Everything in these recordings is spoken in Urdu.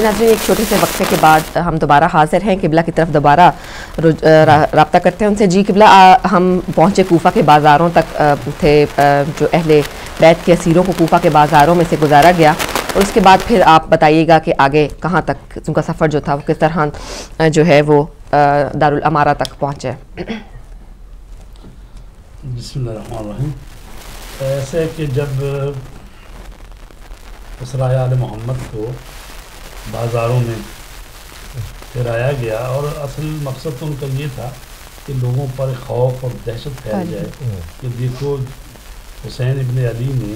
جی ناظرین، ایک چھوٹے سے وقفے کے بعد ہم دوبارہ حاضر ہیں، قبلہ کی طرف دوبارہ رابطہ کرتے ہیں ان سے۔ جی قبلہ ہم پہنچے کوفہ کے بازاروں تک تھے جو اہل بیت کے اسیروں کو کوفہ کے بازاروں میں سے گزارا گیا۔ اور اس کے بعد پھر آپ بتائیے گا کہ آگے کہاں تک، ان کا سفر جو تھا، وہ کس طرح جو ہے، وہ دارالعمارہ تک پہنچے۔ بسم اللہ الرحمن الرحیم۔ ایسے کہ جب اسرائے آل محمد کو بازاروں میں پھرایا گیا اور اصل مقصد تو ان کا یہ تھا کہ لوگوں پر خوف اور دہشت پھیل ہاں جی۔ جائے کہ دیکھو حسین ابن علی نے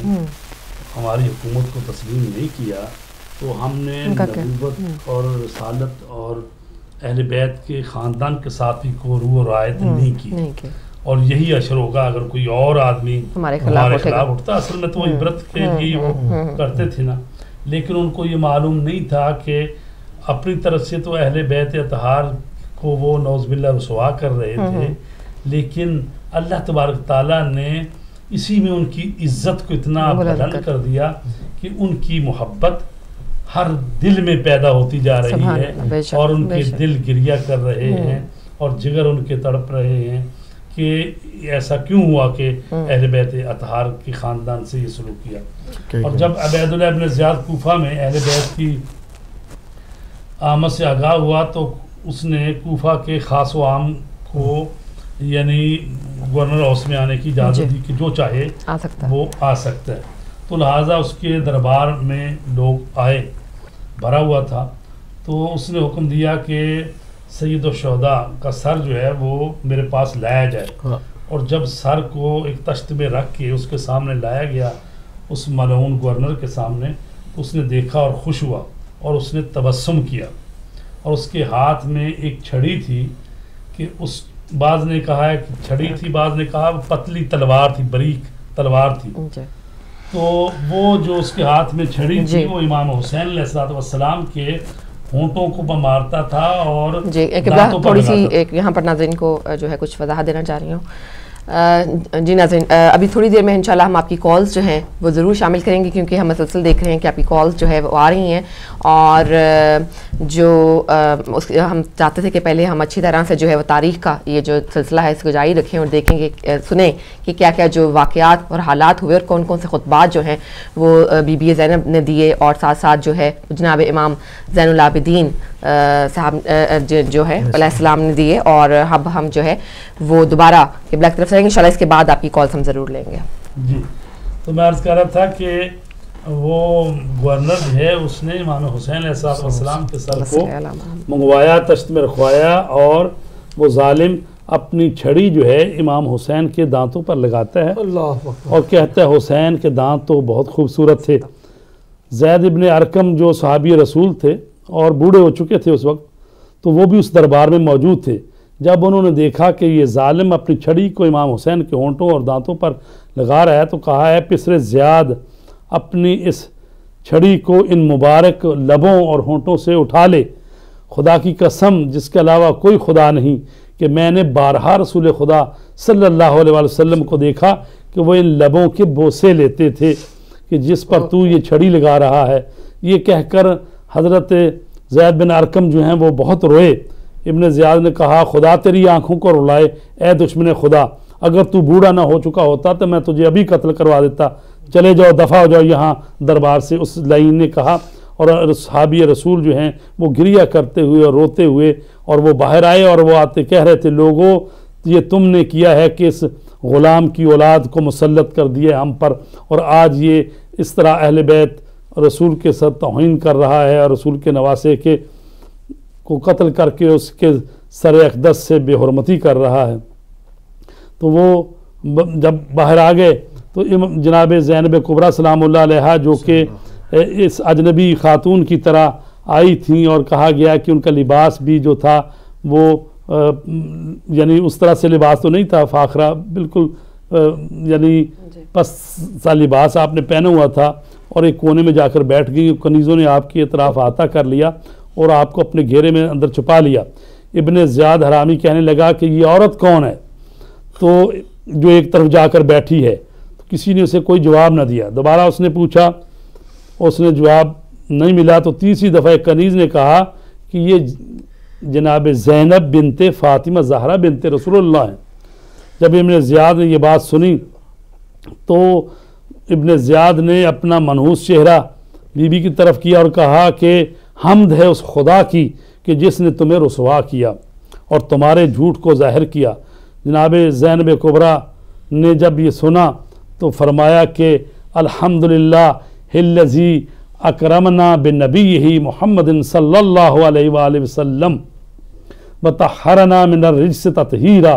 ہماری حکومت کو تسلیم نہیں کیا تو ہم نے نبوت اور رسالت اور اہل بیت کے خاندان کے ساتھی کو روح و رعایت نہیں کی۔ اور یہی اشر ہوگا اگر کوئی اور آدمی ہمارے خلاف اٹھتا۔ اصل میں تو عبرت کے لیے کرتے تھے نا۔ لیکن ان کو یہ معلوم نہیں تھا کہ اپنی طرف سے تو اہل بیت اتحار کو وہ نوز باللہ رسوا کر رہے تھے لیکن اللہ تبارک تعالیٰ نے اسی میں ان کی عزت کو اتنا بلند کر دیا۔ کہ ان کی محبت ہر دل میں پیدا ہوتی جا رہی ہے اور ان کے دل گریا کر رہے ہیں اور جگر ان کے تڑپ رہے ہیں۔ کہ ایسا کیوں ہوا کہ اہل بیت اتحار کی خاندان سے یہ سلوک کیا؟ اور جب عبید اللہ ابن زیاد کوفہ میں اہل بیت کی آمد سے آگاہ ہوا تو اس نے کوفہ کے خاص و عام کو یعنی گورنر ہاؤس میں آنے کی اجازت جی۔ دی کہ جو چاہے وہ آ سکتا ہے۔ تو لہٰذا اس کے دربار میں لوگ آئے بھرا ہوا تھا۔ تو اس نے حکم دیا کہ سید و شہدا کا سر جو ہے وہ میرے پاس لایا جائے ہاں۔ اور جب سر کو ایک تشت میں رکھ کے اس کے سامنے لایا گیا اس ملعون گورنر کے سامنے اس نے دیکھا اور خوش ہوا اور اس نے تبسم کیا اور اس کے ہاتھ میں ایک چھڑی تھی کہ اس بعض نے کہا ہے کہ چھڑی تھی بعض نے کہا پتلی تلوار تھی بریک تلوار تھی جی۔ تو وہ جو اس کے ہاتھ میں چھڑی تھی جی۔ وہ امام حسین علیہ السلام کے ہونٹوں کو مارتا تھا اور جی تھوڑی سی ایک یہاں پر ناظرین کو جو ہے کچھ وضاحت دینا چاہ رہی ہوں۔ جی ناظرین ابھی تھوڑی دیر میں انشاءاللہ ہم آپ کی کالز جو ہیں وہ ضرور شامل کریں گے کیونکہ ہم مسلسل دیکھ رہے ہیں کہ آپ کی کالز جو ہے وہ آ رہی ہیں اور جو ہم چاہتے تھے کہ پہلے ہم اچھی طرح سے جو ہے وہ تاریخ کا یہ جو سلسلہ ہے اس کو جاری رکھیں اور دیکھیں گے سنیں کہ کیا کیا جو واقعات اور حالات ہوئے اور کون کون سے خطبات جو ہیں وہ بی بی زینب نے دیے اور ساتھ ساتھ جو ہے جناب امام زین العابدین صاحب جو ہے علیہ السلام نے دیے اور اب ہم جو ہے وہ دوبارہ قبلہ کی طرف سے انشاءاللہ اس کے بعد آپ کی کالز ہم ضرور لیں گے۔ جی۔ تو میں عرض کر رہا تھا کہ وہ گورنر ہے اس نے امام حسین علیہ السلام کے سر کو منگوایا تشت میں رکھوایا اور وہ ظالم اپنی چھڑی جو ہے امام حسین کے دانتوں پر لگاتا ہے اور کہتا ہے حسین کے دانت تو بہت خوبصورت تھے۔ زید ابن ارکم جو صحابی رسول تھے اور بوڑھے ہو چکے تھے اس وقت، تو وہ بھی اس دربار میں موجود تھے۔ جب انہوں نے دیکھا کہ یہ ظالم اپنی چھڑی کو امام حسین کے ہونٹوں اور دانتوں پر لگا رہا ہے، تو کہا ہے، پسر زیاد، اپنی اس چھڑی کو ان مبارک لبوں اور ہونٹوں سے اٹھا لے۔ خدا کی قسم، جس کے علاوہ کوئی خدا نہیں کہ میں نے بارہا رسول خدا صلی اللہ علیہ وسلم کو دیکھا کہ وہ ان لبوں کے بوسے لیتے تھے کہ جس پر تو یہ چھڑی لگا رہا ہے۔ یہ کہہ کر حضرت زید بن ارکم جو ہیں وہ بہت روئے۔ ابن زیاد نے کہا، خدا تیری آنکھوں کو رلائے، اے دشمن خدا، اگر تو بوڑھا نہ ہو چکا ہوتا تو میں تجھے ابھی قتل کروا دیتا۔ چلے جاؤ دفع ہو جاؤ یہاں دربار سے۔ اس لائن نے کہا، اور صحابی رسول جو ہیں وہ گریا کرتے ہوئے اور روتے ہوئے اور وہ باہر آئے اور وہ آتے کہہ رہے تھے لوگوں یہ تم نے کیا ہے کہ اس غلام کی اولاد کو مسلط کر دیا ہم پر، اور آج یہ اس طرح اہل بیت رسول کے ساتھ توہین کر رہا ہے اور رسول کے نواسے کے کو قتل کر کے اس کے سر اقدس سے بے حرمتی کر رہا ہے۔ تو وہ جب باہر آ گئے تو جناب زینب قبرہ سلام اللہ علیہ جو کہ اس اجنبی خاتون کی طرح آئی تھیں اور کہا گیا کہ ان کا لباس بھی جو تھا وہ یعنی اس طرح سے لباس تو نہیں تھا فاخرہ بالکل یعنی پس جی۔ سا لباس آپ نے پہنا ہوا تھا۔ اور ایک کونے میں جا کر بیٹھ گئی، کنیزوں نے آپ کی اطراف آتا کر لیا اور آپ کو اپنے گھیرے میں اندر چھپا لیا۔ ابن زیاد حرامی کہنے لگا کہ یہ عورت کون ہے؟ تو جو ایک طرف جا کر بیٹھی ہے، تو کسی نے اسے کوئی جواب نہ دیا۔ دوبارہ اس نے پوچھا، اس نے جواب نہیں ملا، تو تیسری دفعہ ایک کنیز نے کہا کہ یہ جناب زینب بنت فاطمہ زہرہ بنت رسول اللہ ہیں۔ جب ابن زیاد نے یہ بات سنی، تو ابن زیاد نے اپنا منحوس چہرہ بی بی کی طرف کیا اور کہا کہ حمد ہے اس خدا کی کہ جس نے تمہیں رسوا کیا اور تمہارے جھوٹ کو ظاہر کیا۔ جناب زینب قبرہ نے جب یہ سنا تو فرمایا کہ الحمدللہ ہلزی اکرمنا بنبی محمد صلی اللہ علیہ وآلہ وسلم بطحرنا من الرجس تطہیرا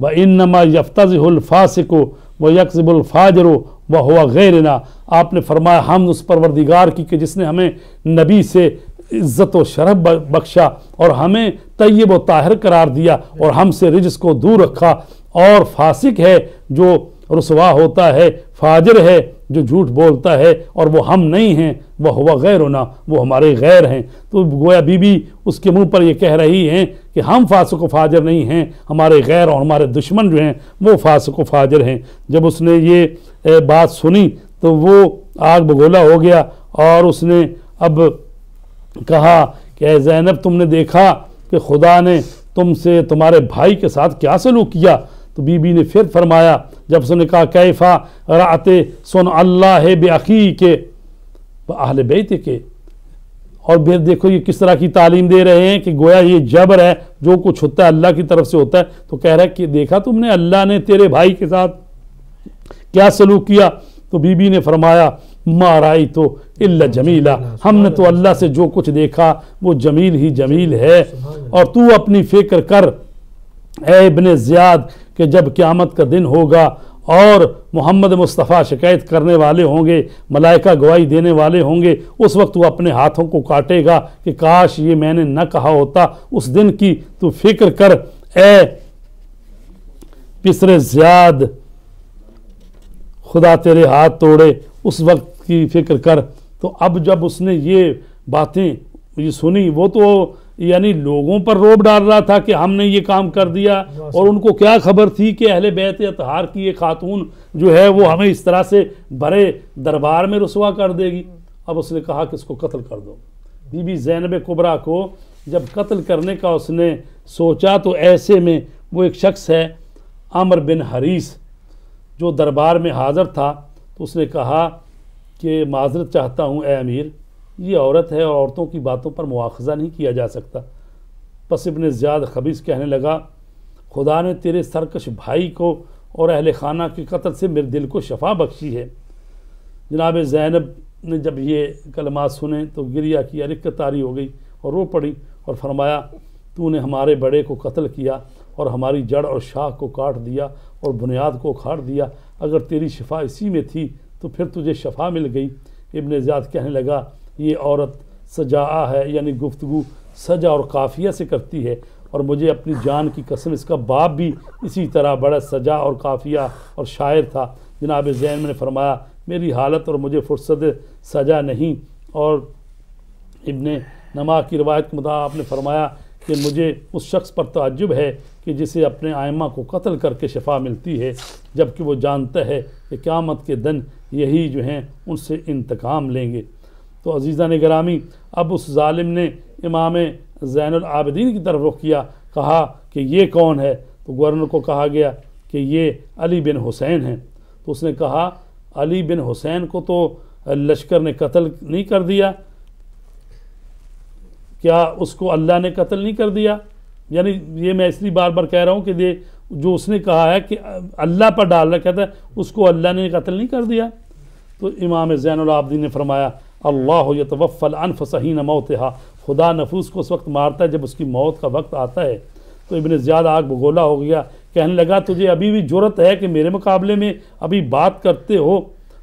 وَإِنَّمَا يَفْتَزِهُ الْفَاسِقُ وَيَقْزِبُ الْفَاجِرُ وَهُوَ غیرنا آپ نے فرمایا، ہم اس پروردگار کی کہ جس نے ہمیں نبی سے عزت و شرف بخشا اور ہمیں طیب و طاہر قرار دیا اور ہم سے رجس کو دور رکھا۔ اور فاسق ہے جو رسوا ہوتا ہے، فاجر ہے۔ جو جھوٹ بولتا ہے اور وہ ہم نہیں ہیں، وہ ہوا غیر ہونا وہ ہمارے غیر ہیں۔ تو گویا بی بی اس کے منہ پر یہ کہہ رہی ہیں کہ ہم فاسق و فاجر نہیں ہیں، ہمارے غیر اور ہمارے دشمن جو ہیں، وہ فاسق و فاجر ہیں۔ جب اس نے یہ بات سنی تو وہ آگ بگولا ہو گیا اور اس نے اب کہا کہ، اے زینب، تم نے دیکھا کہ خدا نے تم سے، تمہارے بھائی کے ساتھ کیا سلوک کیا؟ تو بی بی نے پھر فرمایا، جب اس نے کہا، کیفا رعت سن اللہ بے عقی کے؟ اہل بیت کے۔ اور پھر دیکھو یہ کس طرح کی تعلیم دے رہے ہیں کہ گویا یہ جبر ہے، جو کچھ ہوتا ہے اللہ کی طرف سے ہوتا ہے۔ تو کہہ رہا ہے کہ دیکھا تم نے اللہ نے تیرے بھائی کے ساتھ کیا سلوک کیا؟ تو بی بی نے فرمایا مارائی تو اللہ جمیلہ۔ ہم نے تو اللہ سے جو کچھ دیکھا، وہ جمیل ہی جمیل ہے۔ اور تو اپنی فکر کر، اے ابن زیاد کہ جب قیامت کا دن ہوگا اور محمد مصطفیٰ شکایت کرنے والے ہوں گے، ملائکہ گواہی دینے والے ہوں گے، اس وقت وہ اپنے ہاتھوں کو کاٹے گا کہ کاش یہ میں نے نہ کہا ہوتا، اس دن کی تو فکر کر، اے پسر زیاد، خدا تیرے ہاتھ توڑے، اس وقت کی فکر کر۔ تو اب جب اس نے یہ باتیں یہ سنی، وہ تو یعنی لوگوں پر روب ڈال رہا تھا کہ ہم نے یہ کام کر دیا اور ان کو کیا خبر تھی کہ اہل بیت اتحار کی یہ خاتون جو ہے وہ ہمیں اس طرح سے بڑے دربار میں رسوا کر دے گی؟ اب اس نے کہا کہ اس کو قتل کر دو۔ بی بی زینب قبرہ کو جب قتل کرنے کا اس نے سوچا تو ایسے میں وہ ایک شخص ہے، عمر بن حریث، جو دربار میں حاضر تھا۔ تو اس نے کہا کہ معذرت چاہتا ہوں اے امیر یہ عورت ہے اور عورتوں کی باتوں پر مواخذہ نہیں کیا جا سکتا۔ پس ابن زیاد خبیص کہنے لگا، خدا نے تیرے سرکش بھائی کو اور اہل خانہ کے قتل سے میرے دل کو شفا بخشی ہے۔ جناب زینب نے جب یہ کلمات سنے تو گریا کی رکت تاری ہو گئی اور رو پڑی اور فرمایا، تو نے ہمارے بڑے کو قتل کیا اور ہماری جڑ اور شاخ کو کاٹ دیا اور بنیاد کو کھاڑ دیا۔ اگر تیری شفا اسی میں تھی تو پھر تجھے شفا مل گئی۔ ابن زیاد کہنے لگا یہ عورت سجا ہے یعنی گفتگو سجا اور قافیہ سے کرتی ہے، اور مجھے اپنی جان کی قسم، اس کا باپ بھی اسی طرح بڑا سجا اور قافیہ اور شاعر تھا۔ جناب زین نے فرمایا، میری حالت اور مجھے فرصت سجا نہیں۔ اور ابن نما کی روایت کے مطابق آپ نے فرمایا کہ مجھے اس شخص پر تعجب ہے کہ جسے اپنے آئمہ کو قتل کر کے شفا ملتی ہے، جبکہ وہ جانتا ہے کہ قیامت کے دن یہی جو ہیں ان سے انتقام لیں گے۔ تو عزیزہ نے گرامی، اب اس ظالم نے امام زین العابدین کی طرف رخ کیا، کہا کہ یہ کون ہے؟ تو گورنر کو کہا گیا کہ یہ علی بن حسین ہیں۔ تو اس نے کہا، علی بن حسین کو تو لشکر نے قتل نہیں کر دیا۔ کیا اس کو اللہ نے قتل نہیں کر دیا؟ یعنی یہ میں اس لیے بار بار کہہ رہا ہوں کہ جو اس نے کہا ہے کہ اللہ پر ڈال رہا کہتا ہے اس کو اللہ نے قتل نہیں کر دیا۔ تو امام زین العابدین نے فرمایا اللہ یتوفى الانفس حين موتها خدا نفوس کو اس وقت مارتا ہے جب اس کی موت کا وقت آتا ہے۔ تو ابن زیاد آگ بگولا ہو گیا، کہنے لگا، تجھے ابھی بھی جرت ہے کہ میرے مقابلے میں ابھی بات کرتے ہو؟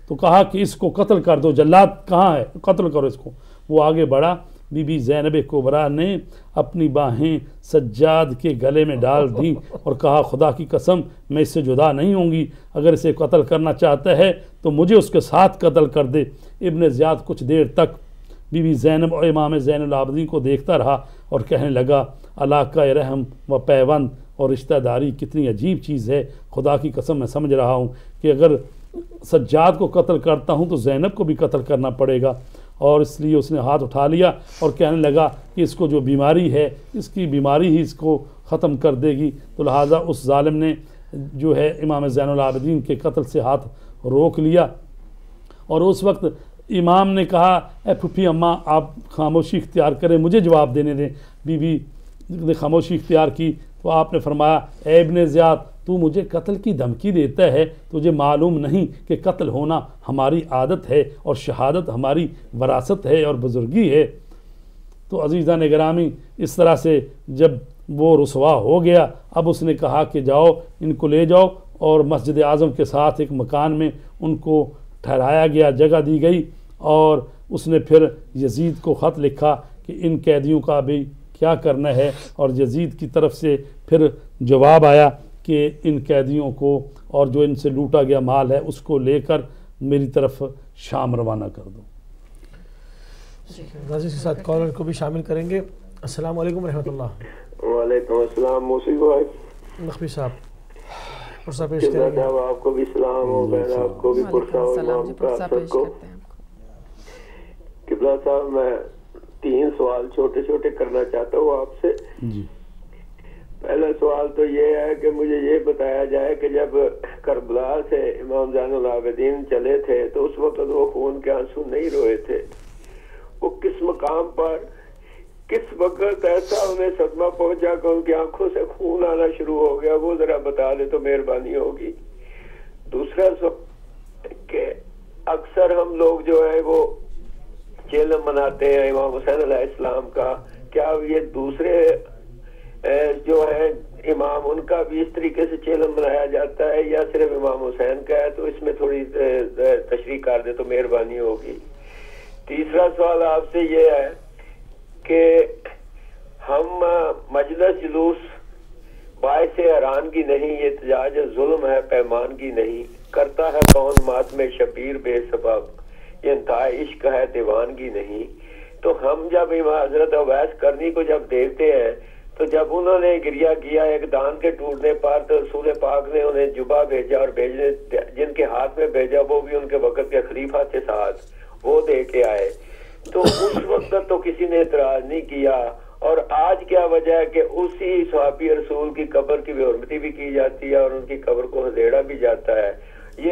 تو کہا کہ اس کو قتل کر دو جلات کہاں ہے؟ قتل کرو اس کو۔ وہ آگے بڑھا بی بی زینب کبرا نے اپنی باہیں سجاد کے گلے میں ڈال دیں اور کہا، خدا کی قسم، میں اس سے جدا نہیں ہوں گی۔ اگر اسے قتل کرنا چاہتا ہے تو مجھے اس کے ساتھ قتل کر دے ابن زیاد کچھ دیر تک بی بی زینب اور امام زین العابدین کو دیکھتا رہا اور کہنے لگا، علاقہ رحم و پیوند اور رشتہ داری کتنی عجیب چیز ہے۔ خدا کی قسم، میں سمجھ رہا ہوں کہ اگر سجاد کو قتل کرتا ہوں تو زینب کو بھی قتل کرنا پڑے گا۔ اور اس لیے اس نے ہاتھ اٹھا لیا اور کہنے لگا کہ اس کو جو بیماری ہے، اس کی بیماری ہی اس کو ختم کر دے گی۔ تو لہٰذا اس ظالم نے جو ہے امام زین العابدین کے قتل سے ہاتھ روک لیا۔ اور اس وقت امام نے کہا، اے پھپھی اماں، آپ خاموشی اختیار کریں، مجھے جواب دینے دیں۔ بی بی نے خاموشی اختیار کی تو آپ نے فرمایا، اے ابن زیاد تو مجھے قتل کی دھمکی دیتا ہے، تجھے معلوم نہیں کہ قتل ہونا ہماری عادت ہے اور شہادت ہماری وراثت ہے اور بزرگی ہے۔ تو عزیزہ نگرامی اس طرح سے جب وہ رسوا ہو گیا، اب اس نے کہا کہ جاؤ، ان کو لے جاؤ اور مسجد اعظم کے ساتھ ایک مکان میں ان کو ٹھہرایا گیا، جگہ دی گئی اور اس نے پھر یزید کو خط لکھا کہ ان قیدیوں کا بھی کیا کرنا ہے۔ اور یزید کی طرف سے پھر جواب آیا کہ ان قیدیوں کو اور جو ان سے لوٹا گیا مال ہے اس کو لے کر میری طرف شام روانہ کر دو۔ غازی کے ساتھ کالر کو بھی شامل کریں گے۔ السلام علیکم ورحمۃ اللہ۔ وعلیکم السلام موسیقی بھائی۔ نقوی صاحب پرسہ پیش کریں گے۔ آپ کو بھی سلام ہو بہن آپ کو بھی پرسہ ہو امام کا سب کو۔ کبلا صاحب میں تین سوال چھوٹے چھوٹے کرنا چاہتا ہوں آپ سے۔ جی۔ پہلا سوال تو یہ ہے کہ مجھے یہ بتایا جائے کہ جب کربلا سے امام زین العابدین چلے تھے تو اس وقت وہ خون کے آنسو نہیں روئے تھے۔ وہ کس مقام پر، کس وقت ایسا انہیں صدمہ پہنچا کہ ان کی آنکھوں سے خون آنا شروع ہو گیا، وہ ذرا بتا دے تو مہربانی ہوگی۔ دوسرا سوال کہ اکثر ہم لوگ جو ہے وہ چیلم مناتے ہیں امام حسین علیہ السلام کا، کیا یہ دوسرے جو ہے، امام، ان کا بھی اس طریقے سے چیلم منایا جاتا ہے، یا صرف امام حسین کا ہے، تو اس میں تھوڑی تشریح کر دے تو مہربانی ہوگی۔ تیسرا سوال آپ سے یہ ہے کہ ہم مجلس جلوس باعث حیرانگی نہیں، یہ احتجاج ظلم ہے پیمانگی نہیں، کرتا ہے کون مات میں شبیر بے سبب، یہ انتہائی عشق ہے دیوانگی نہیں۔ تو ہم جب حضرت اویس کرنی کو جب دیکھتے ہیں تو جب انہوں نے گریا کیا، ایک دان کے ٹوٹنے پر تو رسول پاک نے انہیں جبا بھیجا اور بھیجنے جن کے ہاتھ میں بھیجا وہ بھی ان کے وقت کے خلیفہ کے ساتھ وہ دے کے آئے۔ تو اس وقت تو کسی نے اعتراض نہیں کیا اور آج کیا وجہ ہے کہ اسی صحابی رسول کی قبر کی بے حرمتی بھی کی جاتی ہے اور ان کی قبر کو ہزیڑا بھی جاتا ہے؟ یہ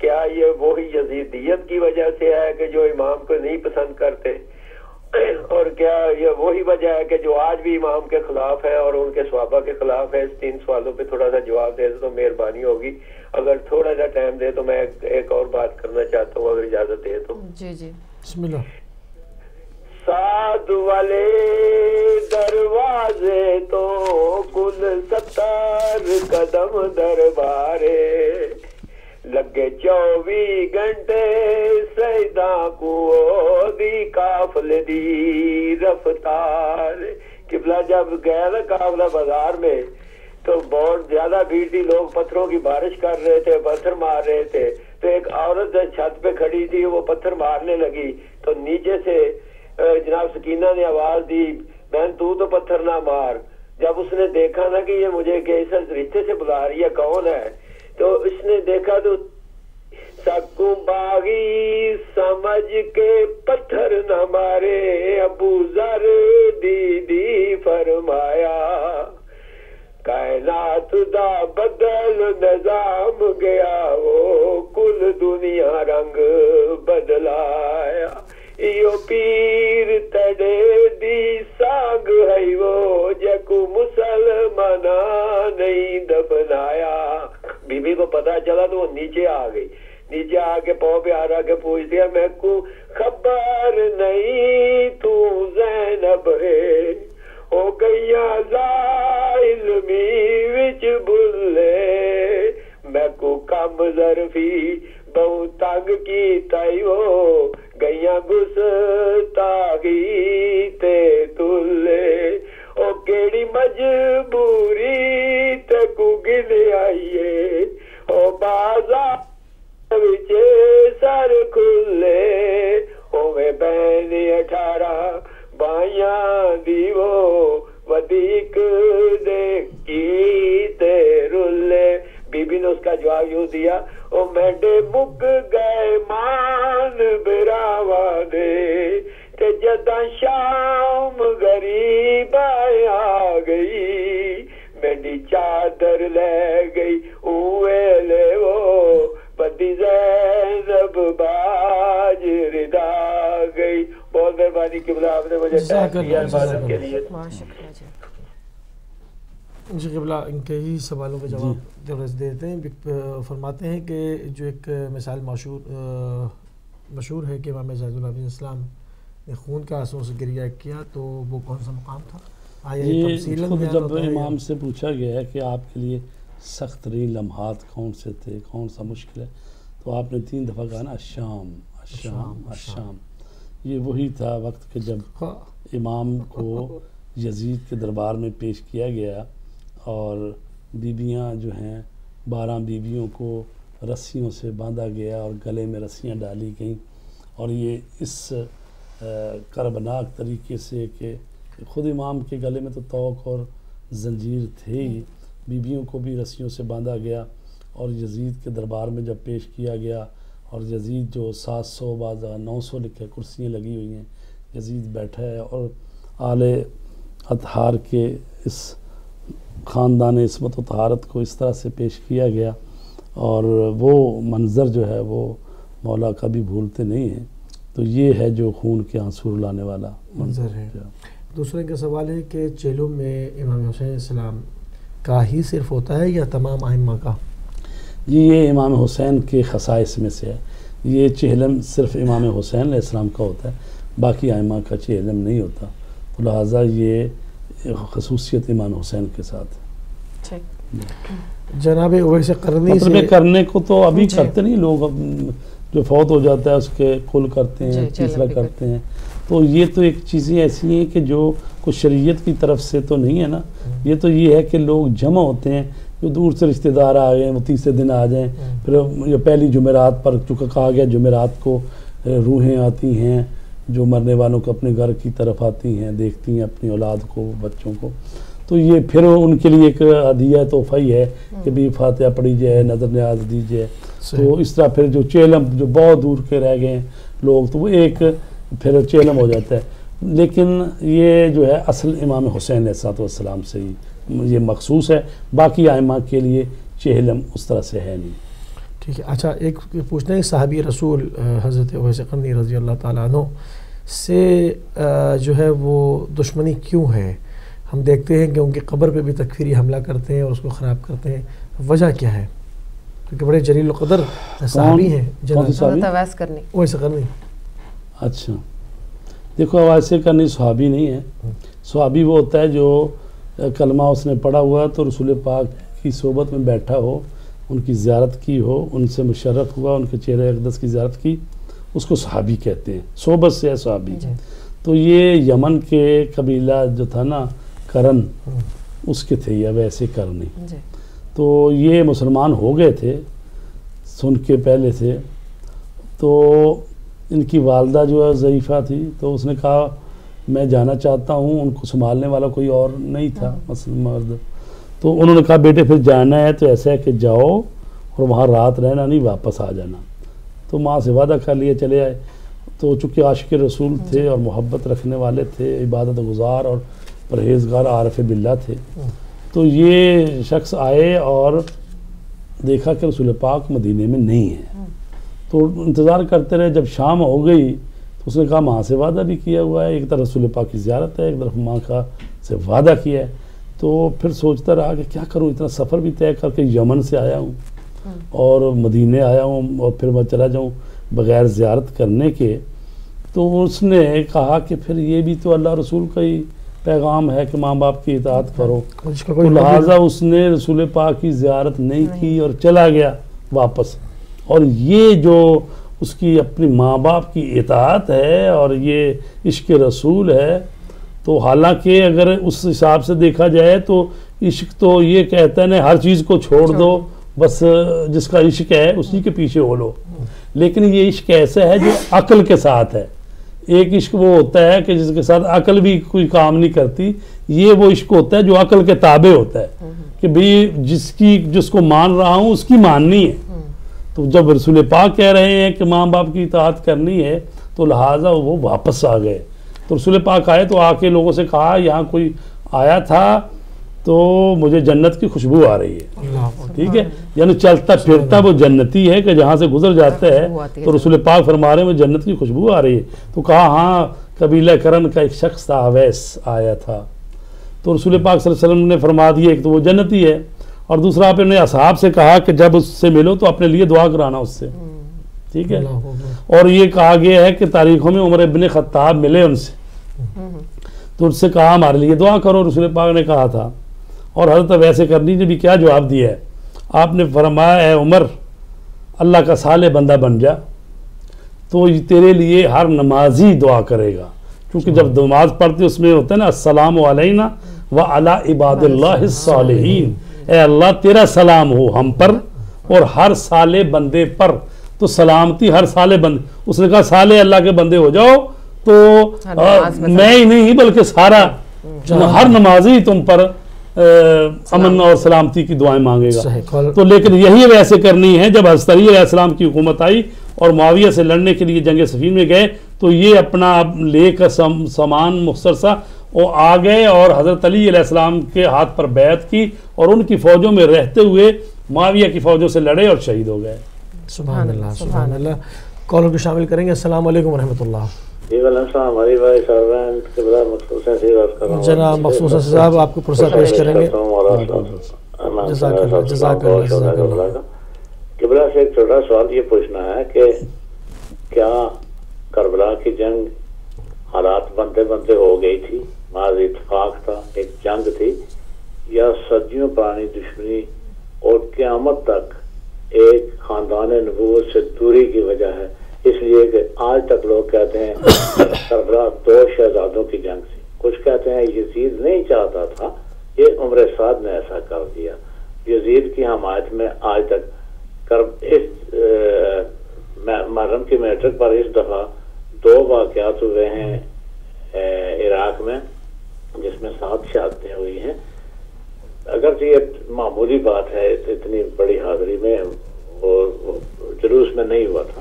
کیا یہ وہی یزیدیت کی وجہ سے ہے کہ جو امام کو نہیں پسند کرتے؟ اور کیا یہ وہی وجہ ہے کہ جو آج بھی امام کے خلاف ہے اور ان کے صحابہ کے خلاف ہے اس تین سوالوں پہ تھوڑا سا جواب دے تو مہربانی ہوگی۔ اگر تھوڑا سا ٹائم دے تو میں ایک اور بات کرنا چاہتا ہوں اگر اجازت دے تو۔ جی جی۔ بسم اللہ۔ ساد والے دروازے تو کل ستر قدم دربارے۔ لگے چوبی گھنٹے سیدا کو دی کافل دی رفتار۔ قبلہ جب گیا نا کافلہ بازار میں، تو بہت زیادہ بھیڑ تھی، لوگ پتھروں کی بارش کر رہے تھے، پتھر مار رہے تھے۔ تو ایک عورت چھت پہ کھڑی تھی، وہ پتھر مارنے لگی۔ تو نیچے سے جناب سکینہ نے آواز دی، بہن، تو تو پتھر نہ مار۔ جب اس نے دیکھا نا کہ یہ مجھے رشتے سے بلا رہی ہے، کون ہے؟ تو اس نے دیکھا تو سکوں باغی سمجھ کے پتھر نہ مارے، ابو ذر دی دی فرمایا، کائنات دا بدل نظام گیا، وہ کل دنیا رنگ بدلایا۔ ایو پیر تڑے دی ساگ ہے وہ جکو مسلمانہ نہیں دبنایا بی بی کو پتا چلا تو وہ نیچے آ گئی نیچے آ کے پاؤ پہ آ کے پوچھ دیا میں کو خبر نہیں تو زینب ہے ہو گئیا علمی وچ بلے میں کو کم ظرفی بہت تنگ کی تائیو گئیاں گستاخی تے تلے او کیڑی مجبوری تے کو گلے آئیے او بازار وچے سر کھلے ہوے بہن اٹھارہ بائیاں دیو ودیک دے کی تے رلے بی بی نے اس کا جواب یوں دیا او میڈے مک گئے مان براوا دے تے جدا شام غریب آ گئی میڈی چادر لے گئی اوے لے وہ بدی زینب باج ردا گئی۔ بہت مہربانی کی بلا آپ نے مجھے ٹائم دیا کے لیے۔ جی جی قبلہ ان کے ہی سوالوں کے جواب درست دیتے ہیں فرماتے ہیں کہ جو ایک مثال مشہور مشہور ہے کہ امام زید العبی اسلام نے خون کا آنسوں سے گریہ کیا تو وہ کون سا مقام تھا؟ آیا یہ جب امام سے پوچھا گیا ہے کہ آپ کے لیے سخت ترین لمحات کون سے تھے کون سا مشکل ہے تو آپ نے تین دفعہ کہا نا الشام الشام الشام یہ وہی تھا وقت کہ جب امام کو یزید کے دربار میں پیش کیا گیا اور بیبیاں جو ہیں، بارہ بیبیوں کو رسیوں سے باندھا گیا اور گلے میں رسیاں ڈالی گئیں۔ اور یہ اس کربناک طریقے سے کہ خود امام کے گلے میں تو توق اور زنجیر تھے ہی، بیبیوں کو بھی رسیوں سے باندھا گیا۔ اور یزید کے دربار میں جب پیش کیا گیا اور یزید جو سات سو بعض نو سو لکھے کرسیاں لگی ہوئی ہیں، یزید بیٹھا ہے اور آل اطہار کے اس خاندان عصمت و طہارت کو اس طرح سے پیش کیا گیا اور وہ منظر جو ہے وہ مولا کبھی بھولتے نہیں ہیں۔ تو یہ ہے جو خون کے آنسو لانے والا منظر ہے۔ دوسرے کا سوال ہے کہ چیلوں میں امام حسین علیہ السلام کا ہی صرف ہوتا ہے یا تمام آئمہ کا؟ جی یہ امام حسین کے خصائص میں سے ہے۔ یہ چہلم صرف امام حسین علیہ السلام کا ہوتا ہے باقی آئمہ کا چہلم نہیں ہوتا۔ لہٰذا یہ خصوصیت امام حسین کے ساتھ۔ جناب اویس قرنی مطلب سے کرنے کو تو ابھی جی۔ کرتے نہیں لوگ اب جو فوت ہو جاتا ہے اس کے کل کرتے ہیں جی، تیسرا کرتے ہیں۔ تو یہ تو ایک چیزیں ایسی ہیں کہ جو کچھ شریعت کی طرف سے تو نہیں ہے نا۔ یہ تو یہ ہے کہ لوگ جمع ہوتے ہیں جو دور سے رشتہ دار آ گئے وہ تیسرے دن آ جائیں۔ پھر یہ پہلی جمعرات پر چونکہ کہا گیا جمعرات کو روحیں آتی ہیں جو مرنے والوں کو اپنے گھر کی طرف آتی ہیں دیکھتی ہیں اپنی اولاد کو بچوں کو۔ تو یہ پھر ان کے لیے ایک ہدیہ تحفہ ہی ہے کہ بھی فاتحہ پڑھی جائے نظر نیاز دی جائے تو اس طرح پھر جو چیلم جو بہت دور کے رہ گئے ہیں لوگ تو وہ ایک پھر چیلم ہو جاتا ہے۔ لیکن یہ جو ہے اصل امام حسین علیہ والسلام سے ہی یہ مخصوص ہے۔ باقی آئمہ کے لیے چہلم اس طرح سے ہے نہیں۔ ٹھیک ہے۔ اچھا ایک پوچھنا ہے صحابی رسول حضرت اویس قرنی رضی اللہ تعالیٰ عنہ سے جو ہے وہ دشمنی کیوں ہے؟ ہم دیکھتے ہیں کہ ان کی قبر پہ بھی تکفیری حملہ کرتے ہیں اور اس کو خراب کرتے ہیں۔ وجہ کیا ہے؟ کیونکہ بڑے جلیل القدر صحابی ہیں اویس کرنی اویس اچھا۔ دیکھو آواز سے کرنی صحابی نہیں ہے۔ صحابی وہ ہوتا ہے جو کلمہ اس نے پڑھا ہوا تو رسول پاک کی صحبت میں بیٹھا ہو۔ ان کی زیارت کی ہو ان سے مشرف ہوا ان کے چہرے اقدس کی زیارت کی اس کو صحابی کہتے ہیں۔ صحبت سے ہے صحابی۔ جی۔ تو یہ یمن کے قبیلہ جو تھا نا کرن اس کے تھے یہ ویسے کرنی جی۔ تو یہ مسلمان ہو گئے تھے سن کے پہلے سے تو ان کی والدہ جو ہے ضعیفہ تھی۔ تو اس نے کہا میں جانا چاہتا ہوں ان کو سنبھالنے والا کوئی اور نہیں تھا مثلا مرد۔ تو انہوں نے کہا، بیٹے، پھر جانا ہے تو ایسا ہے کہ جاؤ اور وہاں رات رہنا نہیں، واپس آ جانا. تو ماں سے وعدہ کر لیے چلے آئے۔ تو چونکہ عاشق رسول تھے اور محبت رکھنے والے تھے، عبادت گزار اور پرہیزگار عارف باللہ تھے۔ تو یہ شخص آئے اور دیکھا کہ رسول پاک مدینے میں نہیں ہے۔ تو انتظار کرتے رہے، جب شام ہو گئی تو اس نے کہا، ماں سے وعدہ بھی کیا ہوا ہے۔ ایک طرف رسول پاک کی زیارت ہے، ایک طرف ماں کا سے وعدہ کیا ہے۔ تو پھر سوچتا رہا کہ کیا کروں؟ اتنا سفر بھی طے کر کے یمن سے آیا ہوں اور مدینے آیا ہوں اور پھر میں چلا جاؤں بغیر زیارت کرنے کے۔ تو اس نے کہا کہ پھر یہ بھی تو اللہ رسول کا ہی پیغام ہے کہ ماں باپ کی اطاعت کرو۔ لہٰذا اس نے رسول پاک کی زیارت نہیں۔ کی اور چلا گیا واپس۔ اور یہ جو اس کی اپنی ماں باپ کی اطاعت ہے اور یہ عشق رسول ہے تو حالانکہ اگر اس حساب سے دیکھا جائے تو عشق تو یہ کہتا ہے نا ہر چیز کو چھوڑ دو بس جس کا عشق ہے اسی کے پیچھے ہو لو۔ لیکن یہ عشق ایسا ہے جو عقل کے ساتھ ہے۔ ایک عشق وہ ہوتا ہے کہ جس کے ساتھ عقل بھی کوئی کام نہیں کرتی یہ وہ عشق ہوتا ہے جو عقل کے تابع ہوتا ہے۔ کہ بھئی جس کی جس کو مان رہا ہوں اس کی ماننی ہے۔ تو جب رسول پاک کہہ رہے ہیں کہ ماں باپ کی اطاعت کرنی ہے تو لہٰذا وہ واپس آ گئے۔ تو رسول پاک آئے تو آ کے لوگوں سے کہا یہاں کوئی آیا تھا تو مجھے جنت کی خوشبو آ رہی ہے۔ ٹھیک ہے؟ یعنی چلتا پھرتا وہ جنتی ہے کہ جہاں سے گزر جاتا ہے۔ تو رسول پاک فرما رہے ہیں جنت کی خوشبو آ رہی ہے۔ تو کہا ہاں قبیلہ کرن کا ایک شخص تھا اویس آیا تھا۔ تو رسول پاک صلی اللہ علیہ وسلم نے فرما دیا ایک تو وہ جنتی ہے اور دوسرا آپ نے اصحاب سے کہا کہ جب اس سے ملو تو اپنے لیے دعا کرانا اس سے۔ ٹھیک ہے؟ اور یہ کہا گیا ہے کہ تاریخوں میں عمر ابن خطاب ملے ان سے۔ تو اس سے کہا ہمارے لیے دعا کرو رسول پاک نے کہا تھا۔ اور حضرت ویسے کرنی نے بھی کیا جواب دیا ہے؟ آپ نے فرمایا اے عمر اللہ کا سالے بندہ بن جا۔ تو تیرے لیے ہر نمازی دعا کرے گا۔ کیونکہ جب نماز پڑھتے اس میں ہوتا ہے نا السلام علینا و علی عباد اللہ الصالحین۔ اے اللہ تیرا سلام ہو ہم پر اور ہر سالے بندے پر۔ تو سلامتی ہر سالے بندے اس نے کہا سالے اللہ کے بندے ہو جاؤ تو میں ہی نہیں بلکہ سارا ہر نمازی تم پر امن اور سلامتی کی دعائیں مانگے گا۔ تو لیکن یہی ویسے کرنی ہے جب حضرت علیہ السلام کی حکومت آئی اور معاویہ سے لڑنے کے لیے جنگ سفین میں گئے تو یہ اپنا لے کر سامان مختصر سا وہ آ گئے اور حضرت علی علیہ السلام کے ہاتھ پر بیعت کی اور ان کی فوجوں میں رہتے ہوئے معاویہ کی فوجوں سے لڑے اور شہید ہو گئے۔ سبحان اللہ سبحان اللہ۔ کالر کو شامل کریں گے۔ السلام علیکم ورحمۃ اللہ۔ جناب مخصوص صاحب آپ کو پرسہ پیش کریں گے۔ قبلہ سے ایک چھوٹا سوال یہ پوچھنا ہے کہ کیا کربلا کی جنگ حالات بنتے بنتے ہو گئی تھی؟ بعض اتفاق تھا ایک جنگ تھی یا صدیوں پرانی دشمنی اور قیامت تک ایک خاندان نبوت سے دوری کی وجہ ہے۔ اس لیے کہ آج تک لوگ کہتے ہیں سربراہ دو شہزادوں کی جنگ سے کچھ کہتے ہیں یزید نہیں چاہتا تھا۔ یہ عمر سعد نے ایسا کر دیا۔ یزید کی حمایت میں آج تک اس محرم کی میٹرک پر اس دفعہ دو واقعات ہوئے ہیں عراق میں، جس میں سات شہادتیں ہوئی ہیں۔ اگرچہ یہ معمولی بات ہے اتنی بڑی حاضری میں اور جلوس میں نہیں ہوا تھا۔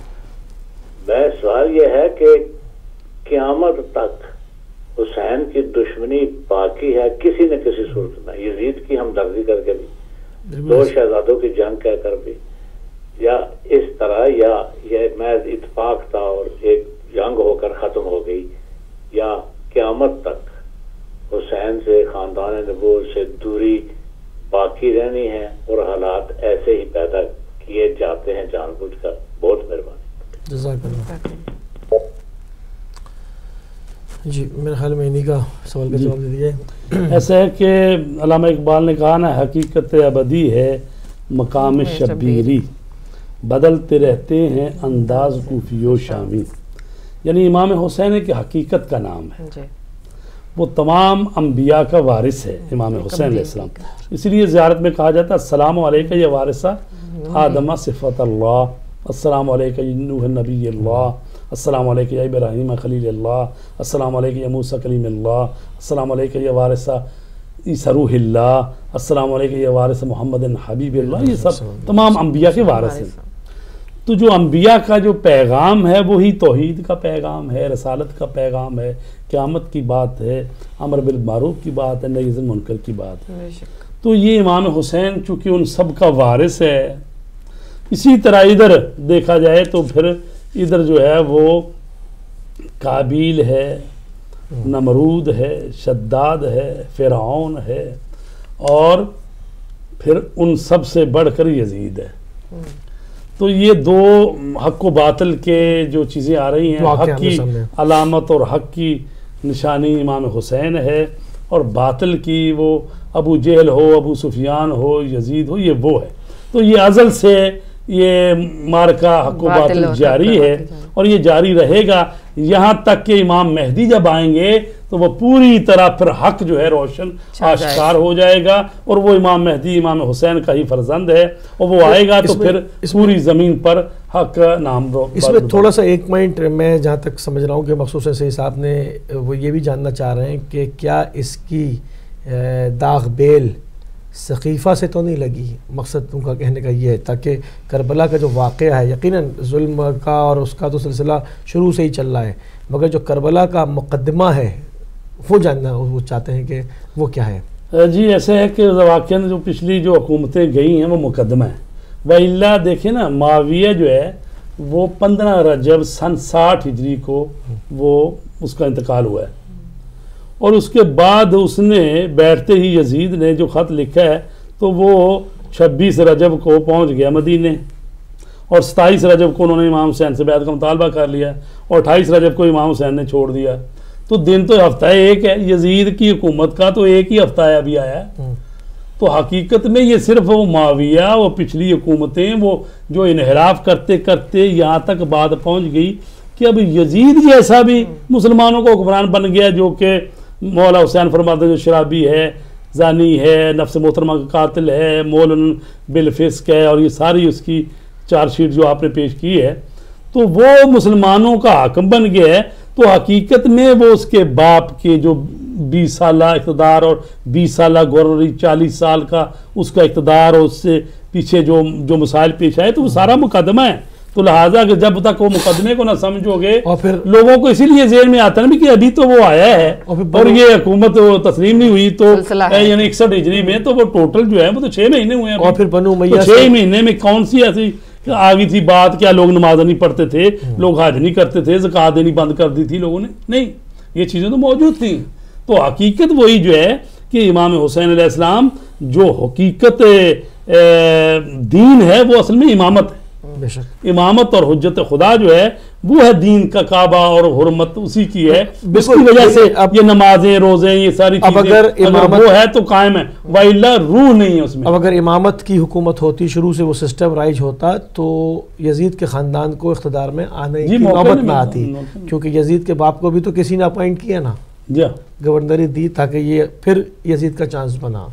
میں سوال یہ ہے کہ قیامت تک حسین کی دشمنی باقی ہے کسی نہ کسی صورت میں؟ یزید کی ہمدردی کر کے بھی دو شہزادوں کی جنگ کہہ کر بھی۔ یا اس طرح یا یہ محض اتفاق تھا اور ایک جنگ ہو کر ختم ہو گئی یا قیامت تک۔ حسین سے خاندان نبوت سے دوری باقی رہنی ہے اور حالات ایسے ہی پیدا کیے جاتے ہیں جان بوجھ کر۔ بہت مہربانی۔ جزاک اللہ۔ جی میرے خیال میں انہی کا سوال کا جی۔ جواب دے دیا ایسا ہے کہ علامہ اقبال نے کہا نا حقیقت ابدی ہے مقام شبیری۔ بدلتے رہتے ہیں انداز کوفی و شامی یعنی امام حسین کی حقیقت کا نام ہے۔ جی۔ وہ تمام انبیاء کا وارث ہے امام حسین علیہ السلام اسی لیے زیارت میں کہا جاتا ہے السلام علیکہ یہ وارثہ آدمہ صفت اللہ السلام علیکم نوح نبی اللہ السلام علیکم ابراہیم خلیل اللہ السلام علیکم موسیٰ کلیم اللہ السلام علیکم یا وارثہ عیسیٰ روح اللہ السلام علیکم یا وارث محمد حبیب اللہ یہ سب تمام انبیاء کے وارث ہیں۔ تو جو انبیاء کا جو پیغام ہے وہی توحید کا پیغام ہے رسالت کا پیغام ہے قیامت کی بات ہے امر بالمعروف کی بات ہے نئی منکر کی بات ہے۔ تو یہ امام حسین چونکہ ان سب کا وارث ہے اسی طرح ادھر دیکھا جائے تو پھر ادھر جو ہے وہ قابیل ہے نمرود ہے شداد ہے فرعون ہے اور پھر ان سب سے بڑھ کر یزید ہے۔ تو یہ دو حق و باطل کے جو چیزیں آ رہی ہیں حق کی علامت اور حق کی نشانی امام حسین ہے اور باطل کی وہ ابو جہل ہو ابو سفیان ہو یزید ہو یہ وہ ہے۔ تو یہ ازل سے یہ مارکا حق و باطل جاری ہے اور یہ جاری رہے گا۔ یہاں تک کہ امام مہدی جب آئیں گے تو وہ پوری طرح پھر حق جو ہے روشن آشکار ہو جائے گا اور وہ امام مہدی امام حسین کا ہی فرزند ہے اور وہ آئے گا تو پھر پوری زمین پر حق نام اس میں تھوڑا سا ایک پوائنٹ میں جہاں تک سمجھ رہا ہوں کہ مخصوص ایسے صاحب نے وہ یہ بھی جاننا چاہ رہے ہیں کہ کیا اس کی داغ بیل ثقیفہ سے تو نہیں لگی؟ مقصد ان کا کہنے کا یہ ہے تاکہ کربلا کا جو واقعہ ہے یقیناً ظلم کا اور اس کا تو سلسلہ شروع سے ہی چل رہا ہے مگر جو کربلا کا مقدمہ ہے وہ جاننا وہ چاہتے ہیں کہ وہ کیا ہے۔ جی ایسے ہے کہ واقع جو پچھلی جو حکومتیں گئی ہیں، وہ مقدمہ ہیں۔ وہ اللہ دیکھیں نا، معاویہ جو ہے، وہ پندرہ رجب سن ساٹھ ہجری کو وہ اس کا انتقال ہوا ہے۔ اور اس کے بعد اس نے بیٹھتے ہی یزید نے جو خط لکھا ہے، تو وہ چھبیس رجب کو پہنچ گیا مدینے۔ اور ستائیس رجب کو انہوں نے امام حسین سے بیعت کا مطالبہ کر لیا، اور اٹھائیس رجب کو امام حسین نے چھوڑ دیا۔ تو دن تو ہفتہ ایک ہے یزید کی حکومت کا تو ایک ہی ہفتہ ہے ابھی آیا ہے۔ تو حقیقت میں یہ صرف وہ معاویہ وہ پچھلی حکومتیں وہ جو انحراف کرتے کرتے یہاں تک بات پہنچ گئی کہ اب یزید جیسا بھی مسلمانوں کو حکمران بن گیا جو کہ مولا حسین فرماتے جو شرابی ہے زانی ہے نفس محترمہ کا قاتل ہے مول بالفسق ہے اور یہ ساری اس کی چارج شیٹ جو آپ نے پیش کی ہے۔ تو وہ مسلمانوں کا حاکم بن گیا ہے۔ تو حقیقت میں وہ اس کے باپ کے جو بیس سالہ اقتدار اور بیس سالہ گورنری چالیس سال کا اس کا اقتدار اور اس سے پیچھے جو جو مسائل پیش آئے تو وہ سارا مقدمہ ہے تو لہٰذا کہ جب تک وہ مقدمے کو نہ سمجھو گے اور پھر لوگوں کو اسی لیے ذہن میں آتا نا کہ ابھی تو وہ آیا ہے اور پھر اور یہ حکومت تسلیم نہیں ہوئی تو۔ یعنی اکسٹھ ہجری میں تو وہ ٹوٹل جو ہے وہ تو چھ مہینے ہوئے ہیں۔ اور پھر بنو امیہ چھ مہینے میں کون سی ایسی آگی تھی بات کیا لوگ نماز نہیں پڑھتے تھے، لوگ حج نہیں کرتے تھے زکاة دینی بند کر دی تھی لوگوں نے۔ نہیں، یہ چیزیں تو موجود تھیں۔ تو حقیقت وہی جو ہے کہ امام حسین علیہ السلام جو حقیقت دین ہے، وہ اصل میں امامت ہے۔ بے شک۔ امامت اور حجت خدا جو ہے وہ ہے دین کا کعبہ اور حرمت اسی کی ہے۔ اس کی وجہ سے یہ نمازیں روزیں یہ ساری اب چیزیں اگر امامت- وہ ہے تو قائم ہے۔ وَإِلَّا روح نہیں ہے اس میں۔ اب اگر امامت کی حکومت ہوتی شروع سے وہ سسٹم رائج ہوتا تو یزید کے خاندان کو اقتدار میں آنے جی، کی نوبت نہ آتی۔ کیونکہ یزید کے باپ کو بھی تو کسی نے اپوائنٹ کیا نا۔ جی گورنری دی تاکہ یہ پھر یزید کا چانس بنا۔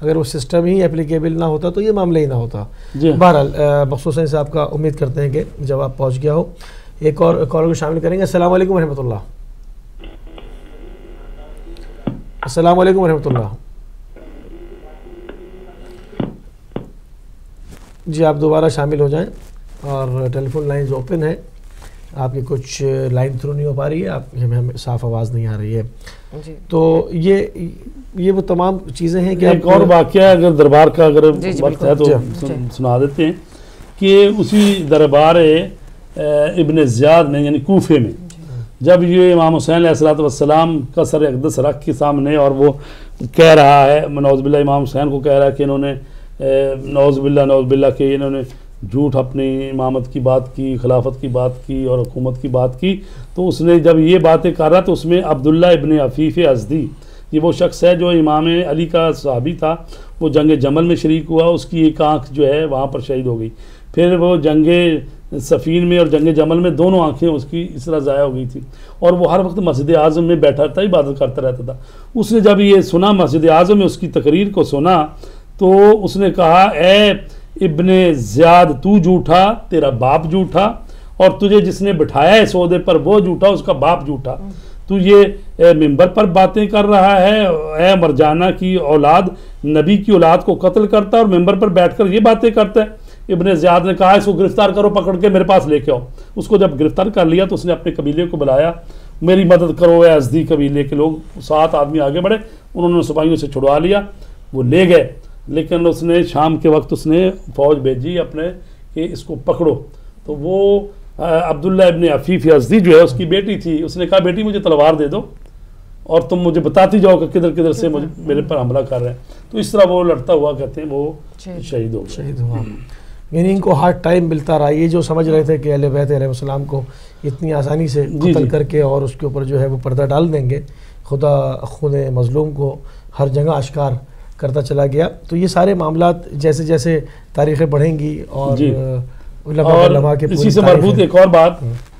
اگر وہ سسٹم ہی اپلیکیبل نہ ہوتا تو یہ معاملہ ہی نہ ہوتا۔ جی۔ بہرحال مخصوص صاحب کا امید کرتے ہیں کہ جواب پہنچ گیا ہو۔ ایک اور کالر کو شامل کریں گے۔ السلام علیکم ورحمۃ اللہ۔ السلام علیکم ورحمۃ اللہ۔ جی آپ دوبارہ شامل ہو جائیں اور ٹیلی فون لائنز اوپن ہے آپ کی کچھ لائن تھرو نہیں ہو پا رہی ہے آپ ہمیں ہمیں صاف آواز نہیں آ رہی ہے جی تو یہ یہ وہ تمام چیزیں ہیں کہ ایک اور واقعہ اگر دربار کا اگر جی، جی، وقت۔ ہے تو۔ سن- سنا دیتے ہیں کہ اسی دربار ابن زیاد میں یعنی کوفے میں جب یہ امام حسین علیہ والسلام کا سر اقدس رکھ کے سامنے اور وہ کہہ رہا ہے نوز باللہ امام حسین کو کہہ رہا ہے کہ انہوں نے نوز باللہ نوز باللہ کہ انہوں نے جھوٹ اپنی امامت کی بات کی، خلافت کی بات کی اور حکومت کی بات کی، تو اس نے جب یہ باتیں کر رہا تو اس میں عبداللہ ابن عفیف ازدی، یہ وہ شخص ہے جو امام علی کا صحابی تھا، وہ جنگ جمل میں شریک ہوا، اس کی ایک آنکھ جو ہے وہاں پر شہید ہو گئی۔ پھر وہ جنگ سفین میں اور جنگ جمل میں دونوں آنکھیں اس کی اس طرح ضائع ہو گئی تھی۔ اور وہ ہر وقت مسجد اعظم میں بیٹھا رہتا عبادت کرتا رہتا تھا۔ اس نے جب یہ سنا، مسجد اعظم میں اس کی تقریر کو سنا، تو اس نے کہا، اے ابن زیاد تو جھوٹا، تیرا باپ جھوٹا، اور تجھے جس نے بٹھایا ہے سودے پر وہ جھوٹا، اس کا باپ جھوٹا۔ تو یہ ممبر پر باتیں کر رہا ہے۔ اے مرجانہ کی اولاد، نبی کی اولاد کو قتل کرتا ہے اور ممبر پر بیٹھ کر یہ باتیں کرتا ہے۔ ابن زیاد نے کہا، اس کو گرفتار کرو، پکڑ کے میرے پاس لے کے آؤ۔ اس کو جب گرفتار کر لیا تو اس نے اپنے قبیلے کو بلایا۔ میری مدد کرو، اے ازدی قبیلے کے لوگ۔ سات آدمی آگے بڑھے، انہوں نے سپاہیوں سے چھڑوا لیا۔ وہ لے گئے۔ لیکن اس نے شام کے وقت اس نے فوج بھیجی اپنے کہ اس کو پکڑو۔ تو وہ عبداللہ ابن عفیف ازدی جو ہے اس کی بیٹی تھی۔ اس نے کہا بیٹی مجھے تلوار دے دو اور تم مجھے بتاتی جاؤ کہ کدھر کدھر سے مجھے میرے پر حملہ کر رہے ہیں۔ تو اس طرح وہ لڑتا ہوا کہتے ہیں وہ شہید۔ ہو شہید ہوا۔ یعنی ان کو ہارڈ ٹائم ملتا رہا۔ یہ جو سمجھ رہے تھے کہ اہل بیت علیہ السلام کو اتنی آسانی سے جی، قتل جی۔ کر کے اور اس کے اوپر جو ہے وہ پردہ ڈال دیں گے خدا خود مظلوم کو ہر جگہ اشکار کرتا چلا گیا۔ تو یہ سارے معاملات جیسے جیسے تاریخیں بڑھیں گی اور جی۔ علماء اور علماء کے اسی پوری سے تاریخیں- مربوط ایک اور بات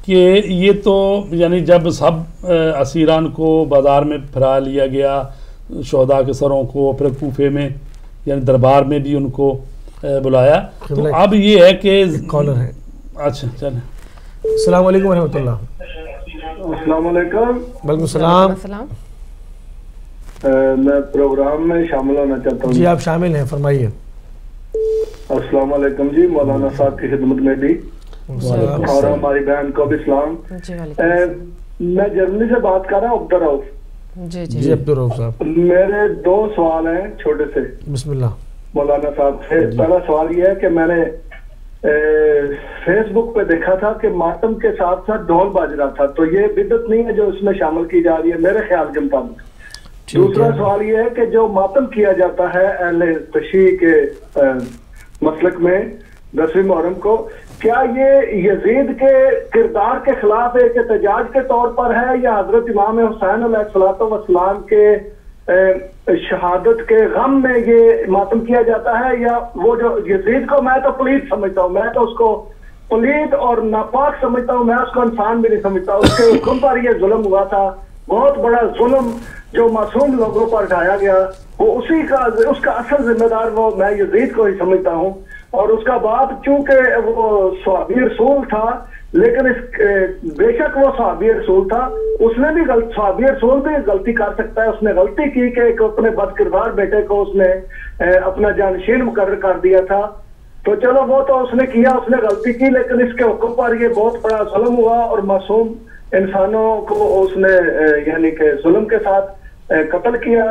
کہ یہ تو یعنی جب سب اسیران کو بازار میں پھرا لیا گیا شہداء کے سروں کو پھر کوفے میں یعنی دربار میں بھی ان کو بلایا۔ تو اب یہ ہے کہ کالر ہے۔ اچھا چلیں۔ السلام علیکم ورحمۃ اللہ۔ السلام علیکم۔ وعلیکم السلام۔ السلام۔ میں پروگرام میں شامل ہونا چاہتا ہوں۔ جی آپ شامل ہیں فرمائیے۔ السلام علیکم جی مولانا صاحب کی خدمت میں بھی۔ السلام اور ہماری بہن کو بھی سلام۔ جی۔ میں جرمنی سے بات کر رہا ہوں عبد الرؤف جی جی۔ جی عبدالرف صاحب۔ میرے دو سوال ہیں چھوٹے سے۔ بسم اللہ۔ مولانا صاحب سے پہلا سوال یہ ہے کہ میں نے فیس بک پہ دیکھا تھا کہ ماتم کے ساتھ ساتھ ڈھول باج رہا تھا۔ تو یہ بدت نہیں ہے جو اس میں شامل کی جا رہی ہے؟ میرے خیال کے مطابق۔ دوسرا سوال یہ ہے کہ جو ماتم کیا جاتا ہے اہل تشیع کے مسلک میں دسویں محرم کو، کیا یہ یزید کے کردار کے خلاف ایک احتجاج کے طور پر ہے یا حضرت امام حسین علیہ السلاۃ وسلام کے شہادت کے غم میں یہ ماتم کیا جاتا ہے یا وہ جو یزید کو میں تو پلیت سمجھتا ہوں، میں تو اس کو پلیت اور ناپاک سمجھتا ہوں، میں اس کو انسان بھی نہیں سمجھتا، اس کے حکم پر یہ ظلم ہوا تھا۔ بہت بڑا ظلم جو معصوم لوگوں پر ڈھایا گیا، وہ اسی کا اس کا اصل ذمہ دار وہ میں یزید کو ہی سمجھتا ہوں۔ اور اس کا بعد چونکہ وہ صحابی رسول تھا، لیکن اس بے شک وہ صحابی رسول تھا۔ اس نے بھی غلط صحابی رسول بھی غلطی کر سکتا ہے۔ اس نے غلطی کی کہ ایک اپنے بد کردار بیٹے کو اس نے اپنا جانشین مقرر کر دیا تھا۔ تو چلو وہ تو اس نے کیا، اس نے غلطی کی، لیکن اس کے حکم پر یہ بہت بڑا ظلم ہوا اور معصوم انسانوں کو اس نے یعنی کہ ظلم کے ساتھ قتل کیا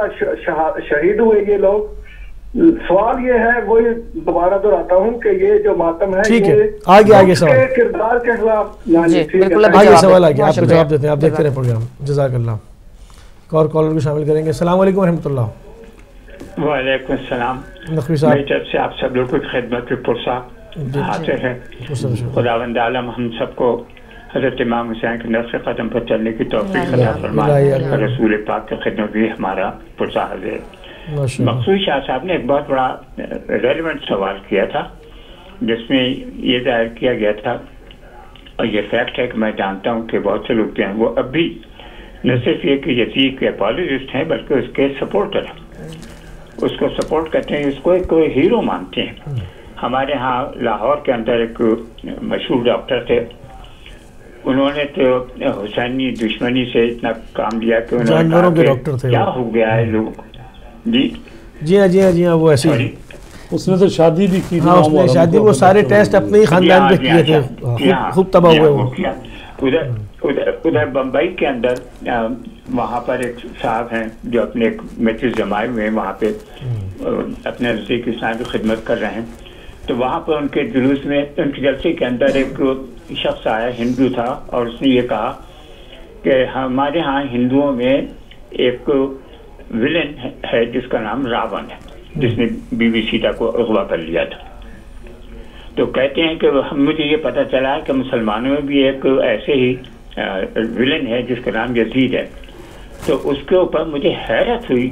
شہید ہوئے یہ لوگ سوال یہ ہے وہی دوبارہ دہراتا ہوں کہ یہ جو ماتم ہے ٹھیک ہے۔ یہ آگے- آگے سوال۔ کردار کے خلاف یعنی جی، آگے سوال۔ آگے آپ کو۔ جواب دیتے ہیں آپ دیکھتے رہیں پروگرام جزاک اللہ اور کالر بھی شامل کریں گے السلام علیکم ورحمۃ اللہ وعلیکم السلام نقوی میری صاحب طرف سے آپ سب لوگوں کی خدمت میں پرسا جی۔ حاضر ہے خداوند عالم ہم سب کو حضرت امام حسین کے نفس قدم پر چلنے کی توفیق عطا فرمائے۔ رسول پاک کی خدمت بھی ہمارا پرسا حاضر ہے مقصود شاہ صاحب نے ایک بہت بڑا ریلیونٹ سوال کیا تھا جس میں یہ ظاہر کیا گیا تھا اور یہ فیکٹ ہے کہ میں جانتا ہوں کہ بہت سے لوگ جو ہیں وہ اب بھی نہ صرف یہ کہ یزید کے اپالوجسٹ ہیں بلکہ اس کے سپورٹر ہیں۔ اس کو سپورٹ کرتے ہیں اس کو ایک ہیرو مانتے ہیں۔ ہمارے ہاں لاہور کے اندر ایک مشہور ڈاکٹر تھے انہوں نے تو حسینی دشمنی سے اتنا کام لیا کہ انہوں نے جانوروں کہا کے کہ ڈاکٹر تھے کیا۔ ہو گیا ہے لوگ؟ جی؟ جی ہاں جی ہاں جی ہاں وہ ایسے ہی۔ اس نے تو شادی بھی کی تھی ہاں اس نے شادی وہ سارے ٹیسٹ۔ اپنے ہی خاندان پہ کیے تھے۔ خوب- تباہ ہوئے وہ۔ ادھر ادھر ادھر بمبئی کے اندر وہاں پر ایک صاحب ہیں جو اپنے ایک میچز جمائے ہوئے ہیں وہاں پہ اپنے نزدیک اسلام کی خدمت کر رہے ہیں۔ تو وہاں پر ان کے جلوس میں ان کے جلسے کے اندر ایک شخص آیا، ہندو تھا، اور اس نے یہ کہا کہ ہمارے ہاں ہندوؤں میں ایک ولن ہے، جس کا نام راون ہے، جس نے بی بی سیتا کو اغوا کر لیا تھا۔ تو کہتے ہیں کہ مجھے یہ پتہ چلا کہ مسلمانوں میں بھی ایک ایسے ہی ولن ہے، جس کا نام یزید ہے۔ تو اس کے اوپر مجھے حیرت ہوئی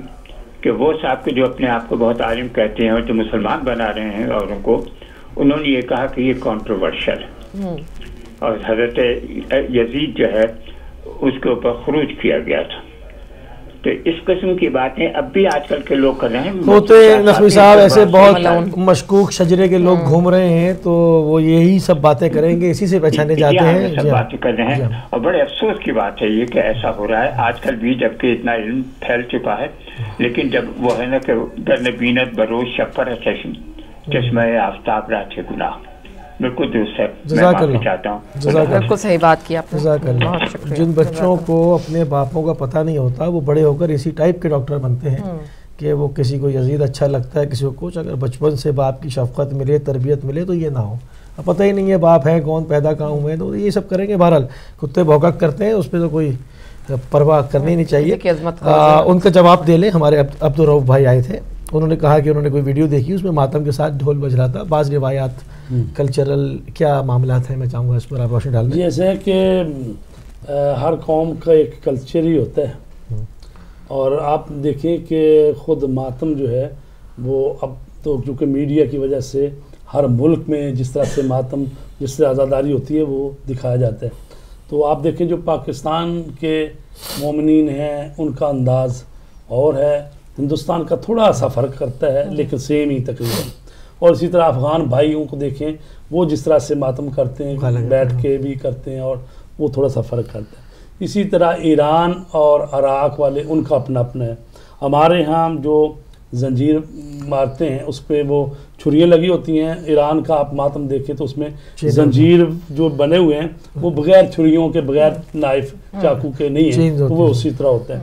کہ وہ صاحب کے جو اپنے آپ کو بہت عالم کہتے ہیں اور جو مسلمان بنا رہے ہیں اوروں کو انہوں نے یہ کہا کہ یہ کانٹروورشل ہے۔ اور حضرت یزید جو ہے اس کے اوپر خروج کیا گیا تھا۔ تو اس قسم کی باتیں اب بھی آج کل کے لوگ کر رہے ہیں۔ ہوتے نقوی صاحب ایسے بہت۔ مشکوک شجرے کے لوگ گھوم رہے ہیں تو وہ یہی سب باتیں کریں گے اسی سے پہچانے جاتے یہاں ہیں۔ سب جی ہاں۔ باتیں کر رہے جی ہیں ہاں۔ اور بڑے افسوس کی بات ہے یہ کہ ایسا ہو رہا ہے۔ آج کل بھی جبکہ اتنا علم پھیل چکا ہے لیکن جب وہ ہے نا کہ در نبینت بروز شفر ہے چشم چشمہ آفتاب رہا تھے گناہ۔ بالکل درست ہے۔ میں جزاک اللہ۔ چاہتا ہوں۔ جزاک بالکل صحیح بات کی آپ نے۔ جزاک اللہ۔ جن بچوں کو اپنے باپوں کا پتہ نہیں ہوتا وہ بڑے ہو کر اسی ٹائپ کے ڈاکٹر بنتے ہیں کہ وہ کسی کو یزید اچھا لگتا ہے کسی کو کچھ۔ اگر بچپن سے باپ کی شفقت ملے تربیت ملے تو یہ نہ ہو۔ اب پتہ ہی نہیں ہے باپ ہے کون پیدا کہاں ہوئے تو یہ سب کریں گے۔ بہرحال کتے بھوکا کرتے ہیں اس پہ تو کوئی پرواہ کرنی نہیں چاہیے۔ ان کا جواب دے لیں۔ ہمارے عبد عبدالروف بھائی آئے تھے۔ انہوں نے کہا کہ انہوں نے کوئی ویڈیو دیکھی اس میں ماتم کے ساتھ ڈھول بج رہا تھا۔ بعض روایات کلچرل کیا معاملات ہیں؟ میں چاہوں گا اس پر آپ روشنی ڈال دیں۔ جی ایسے ہے کہ ہر قوم کا ایک کلچر ہی ہوتا ہے۔ اور آپ دیکھیں کہ خود ماتم جو ہے وہ اب تو چونکہ میڈیا کی وجہ سے ہر ملک میں جس طرح سے ماتم جس سے آزاداری ہوتی ہے وہ دکھایا جاتا ہے۔ تو آپ دیکھیں جو پاکستان کے مومنین ہیں ان کا انداز اور ہے۔ ہندوستان کا تھوڑا سا فرق کرتا ہے لیکن سیم ہی تقریباً۔ اور اسی طرح افغان بھائیوں کو دیکھیں وہ جس طرح سے ماتم کرتے ہیں بیٹھ کے بھی کرتے ہیں اور وہ تھوڑا سا فرق کرتا ہے۔ اسی طرح ایران اور عراق والے ان کا اپنا اپنا ہے۔ ہمارے ہاں جو زنجیر مارتے ہیں اس پہ وہ چھریاں لگی ہوتی ہیں ایران کا آپ ماتم دیکھیں تو اس میں زنجیر جو بنے ہوئے ہیں وہ بغیر چھریوں کے بغیر نائف چاقو کے نہیں ہیں تو وہ اسی طرح ہوتے ہیں۔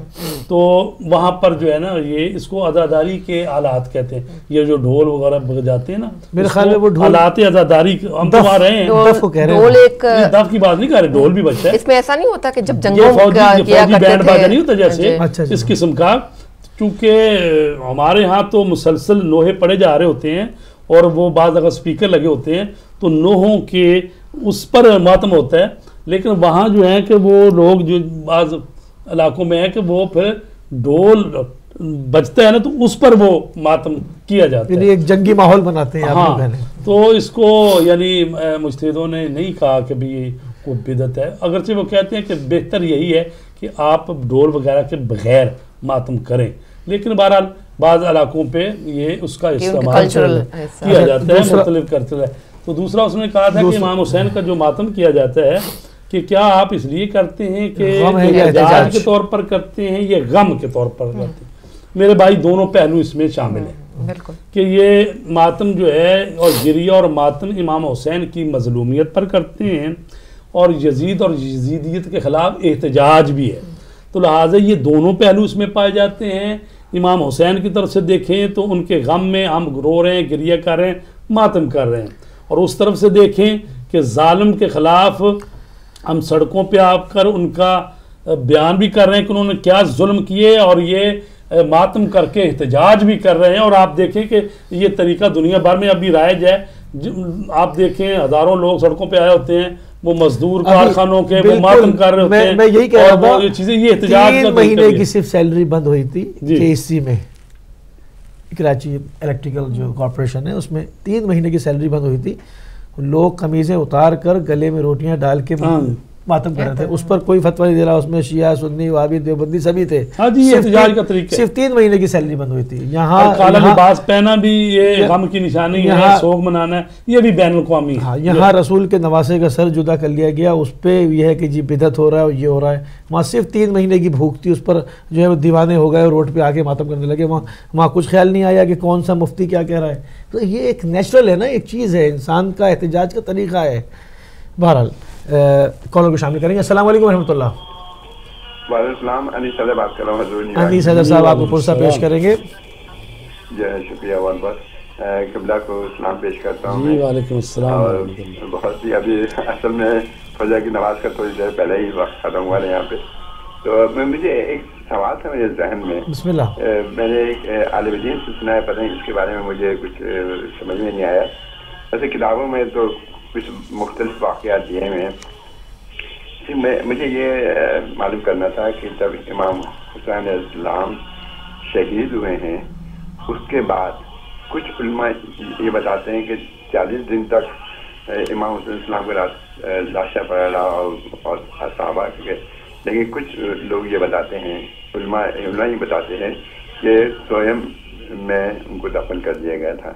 تو وہاں پر جو ہے نا یہ اس کو ازاداری کے آلات کہتے ہیں۔ یہ جو ڈھول وغیرہ بجاتے ہیں نا میرے خیال میں وہ آلات ازاداری ہم تو وہاں رہے ہیں۔ ڈھول ایک دف کی بات نہیں کر رہے ڈھول بھی بچتا ہے۔ اس میں ایسا نہیں ہوتا کہ جب جنگوں کیا فوجی بینڈ کرتے باجا نہیں تھے ہوتا جیسے اچھا جی۔ اس قسم کا۔ چونکہ ہمارے ہاں تو مسلسل نوہے پڑے جا رہے ہوتے ہیں اور وہ بعض اگر سپیکر لگے ہوتے ہیں تو نوہوں کے اس پر ماتم ہوتا ہے۔ لیکن وہاں جو ہے کہ وہ لوگ جو بعض علاقوں میں ہے کہ وہ پھر ڈول بجتا ہے نا تو اس پر وہ ماتم کیا جاتا یعنی ہے ایک جنگی ماحول بناتے ہیں ہاں تو اس کو یعنی مجتہدوں نے نہیں کہا کہ بھی کوئی بدت ہے۔ اگرچہ وہ کہتے ہیں کہ بہتر یہی ہے کہ آپ ڈول وغیرہ کے بغیر ماتم کریں۔ لیکن بہرحال بعض علاقوں پہ یہ اس کا استعمال کیا۔ جاتا ہے مختلف کرتے ہے تو دوسرا اس نے کہا تھا کہ امام حسین کا جو ماتم کیا جاتا ہے کہ کیا آپ اس لیے کرتے ہیں کہ احتجاج؟ کے طور پر کرتے ہیں یا غم کے طور پر کرتے ہیں؟ میرے بھائی دونوں پہلو اس میں شامل ہیں۔ بالکل۔ کہ یہ ماتم جو ہے اور گریہ اور ماتم امام حسین کی مظلومیت پر کرتے ہیں اور یزید اور یزیدیت کے خلاف احتجاج بھی ہے۔ تو لہٰذا یہ دونوں پہلو اس میں پائے جاتے ہیں۔ امام حسین کی طرف سے دیکھیں تو ان کے غم میں ہم رو رہے ہیں، گریہ کر رہے ہیں، ماتم کر رہے ہیں۔ اور اس طرف سے دیکھیں کہ ظالم کے خلاف ہم سڑکوں پہ آ کر ان کا بیان بھی کر رہے ہیں کہ انہوں نے کیا ظلم کیے اور یہ ماتم کر کے احتجاج بھی کر رہے ہیں۔ اور آپ دیکھیں کہ یہ طریقہ دنیا بھر میں ابھی رائج ہے۔ آپ دیکھیں ہزاروں لوگ سڑکوں پہ آئے ہوتے ہیں۔ وہ مزدور کارخانوں کے وہ ماتم کر رہے ہوتے میں- ہیں میں یہی کہہ رہا تھا یہ چیزیں یہ احتجاج تین مہینے کی۔ صرف سیلری بند ہوئی تھی جی۔ کے سی میں کراچی الیکٹریکل جو کارپوریشن ہے اس میں تین مہینے کی سیلری بند ہوئی تھی لوگ قمیضیں اتار کر گلے میں روٹیاں ڈال کے ہاں۔ ماتم کر رہے تھے۔ اس پر کوئی فتویٰ نہیں دے رہا اس میں شیعہ سنی وابی دیوبندی سبھی تھے۔ ہاں جی، یہ صرف احتجاج تین- کا طریقہ ہے۔ صرف تین مہینے کی سیلری بند ہوئی تھی۔ یہاں کالا لباس پہنا بھی یہ غم کی نشانی ہے سوگ منانا ہے یہ بھی بین الاقوامی ہاں ہے یہاں رسول کے نواسے کا سر جدا کر لیا گیا۔ اس پہ یہ ہے کہ جی بدت ہو رہا ہے اور یہ ہو رہا ہے۔ وہاں صرف تین مہینے کی بھوک تھی اس پر جو ہے دیوانے ہو گئے اور روڈ پہ آ کے ماتم کرنے لگے۔ وہاں وہاں کچھ خیال نہیں آیا کہ کون سا مفتی کیا کہہ رہا ہے۔ تو یہ ایک نیچرل ہے نا ایک چیز ہے۔ انسان کا احتجاج کا طریقہ ہے۔ بہرحال۔ کالر کو شامل کریں گے؟ السلام علیکم ورحمۃ اللہ۔ وعلیکم السلام علی صدر بات کر رہا ہوں حضور علی صدر صاحب آپ کو پرسہ پیش کریں گے۔ جی شکریہ بہت بہت۔ قبلہ کو اسلام پیش کرتا ہوں جی وعلیکم السلام۔ بہت ہی ابھی اصل میں فجر کی نماز کا تھوڑی دیر پہلے ہی وقت ختم ہوا ہے یہاں پہ۔ تو میں مجھے ایک سوال تھا میرے ذہن میں۔ بسم اللہ۔ میں نے ایک عالم دین سے سنا ہے پتہ نہیں اس کے بارے میں مجھے کچھ سمجھ میں نہیں آیا۔ ایسے کتابوں میں تو کچھ مختلف واقعات دیے ہوئے ہیں۔ جی، میں مجھے یہ معلوم کرنا تھا کہ جب امام حسین علیہ السلام شہید ہوئے ہیں اس کے بعد کچھ علماء یہ بتاتے ہیں کہ چالیس دن تک امام حسین علیہ السلام کے رات اہ، لاشا پڑا رہا اور اور صحابہ کے لیکن کچھ لوگ یہ بتاتے ہیں علماء علماء یہ بتاتے ہیں کہ سوئم میں ان کو دفن کر دیا گیا تھا۔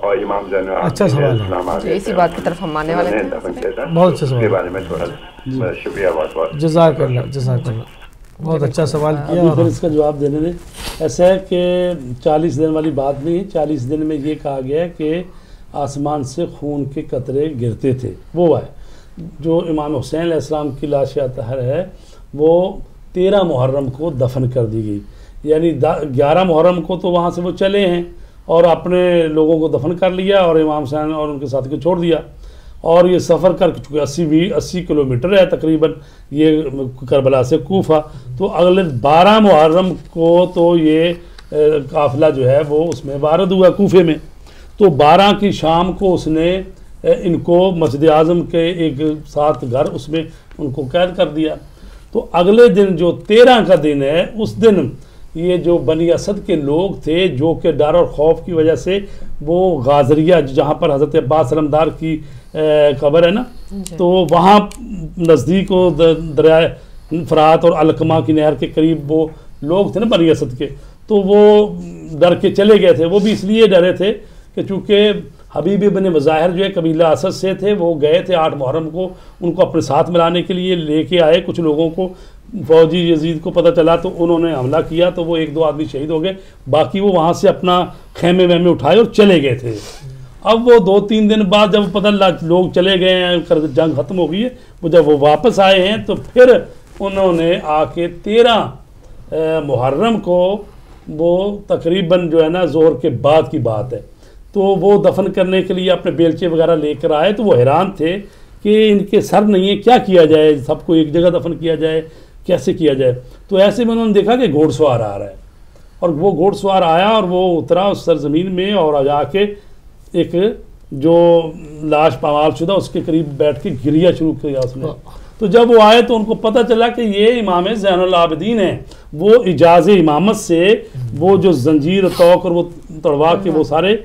اور امام زین اچھا سوال ہے۔ اسی بات کی طرف ہم آنے والے تھا بہت اچھا اس سوال۔ بارے میں تھوڑا شکریہ بہت بہت جزاک اللہ جزاک اللہ بہت اچھا سوال کیا اور اس کا جواب دینے دیں ایسا ہے کہ چالیس دن والی بات نہیں ہے چالیس دن میں یہ کہا گیا ہے کہ آسمان سے خون کے قطرے گرتے تھے وہ ہے جو امام حسین علیہ السلام کی لاش طہر ہے وہ تیرہ محرم کو دفن کر دی گئی یعنی گیارہ محرم کو تو وہاں سے وہ چلے ہیں اور اپنے لوگوں کو دفن کر لیا اور امام حسین اور ان کے ساتھ کو چھوڑ دیا اور یہ سفر کر چکے اسی بھی اسی کلومیٹر ہے تقریباً، یہ کربلا سے کوفہ۔ تو اگلے بارہ محرم کو تو یہ قافلہ جو ہے وہ اس میں وارد ہوا کوفے میں۔ تو بارہ کی شام کو اس نے ان کو مسجد اعظم کے ایک ساتھ گھر اس میں ان کو قید کر دیا۔ تو اگلے دن جو تیرہ کا دن ہے، اس دن یہ جو بنی اسد کے لوگ تھے جو کہ ڈر اور خوف کی وجہ سے وہ غازریہ جہاں پر حضرت عباس علمدار کی قبر ہے نا؟ تو وہاں نزدیک دریائے فرات اور علقمہ کی نہر کے قریب وہ لوگ تھے نا بنی اسد کے۔ تو وہ ڈر کے چلے گئے تھے۔ وہ بھی اس لیے ڈرے تھے کہ چونکہ حبیب ابن مظاہر جو ہے قبیلہ اسد سے تھے وہ گئے تھے آٹھ محرم کو۔ ان کو اپنے ساتھ ملانے کے لیے لے کے آئے کچھ لوگوں کو۔ فوجی یزید کو پتہ چلا تو انہوں نے حملہ کیا تو وہ ایک دو آدمی شہید ہو گئے۔ باقی وہ وہاں سے اپنا خیمے ویمے اٹھائے اور چلے گئے تھے۔ اب وہ دو تین دن بعد جب پتہ لگ لوگ چلے گئے ہیں جنگ ختم ہو گئی ہے۔ وہ جب وہ واپس آئے ہیں تو پھر انہوں نے آ کے تیرہ محرم کو وہ تقریباً جو ہے نا زہر کے بعد کی بات ہے۔ تو وہ دفن کرنے کے لیے اپنے بیلچے وغیرہ لے کر آئے تو وہ حیران تھے کہ ان کے سر نہیں ہے، کیا کیا جائے؟ سب کو ایک جگہ دفن کیا جائے۔ کیسے کیا جائے؟ تو ایسے میں انہوں نے دیکھا کہ گھوڑ سوار آ رہا ہے۔ اور وہ گھوڑ سوار آیا اور وہ اترا اس سرزمین میں اور جا کے ایک جو لاش پامال شدہ اس کے قریب بیٹھ کے گریا شروع کیا اس نے۔ تو جب وہ آئے تو ان کو پتہ چلا کہ یہ امام زین العابدین ہیں۔ وہ اجاز امامت سے وہ جو زنجیر توق اور وہ تڑوا کے وہ سارے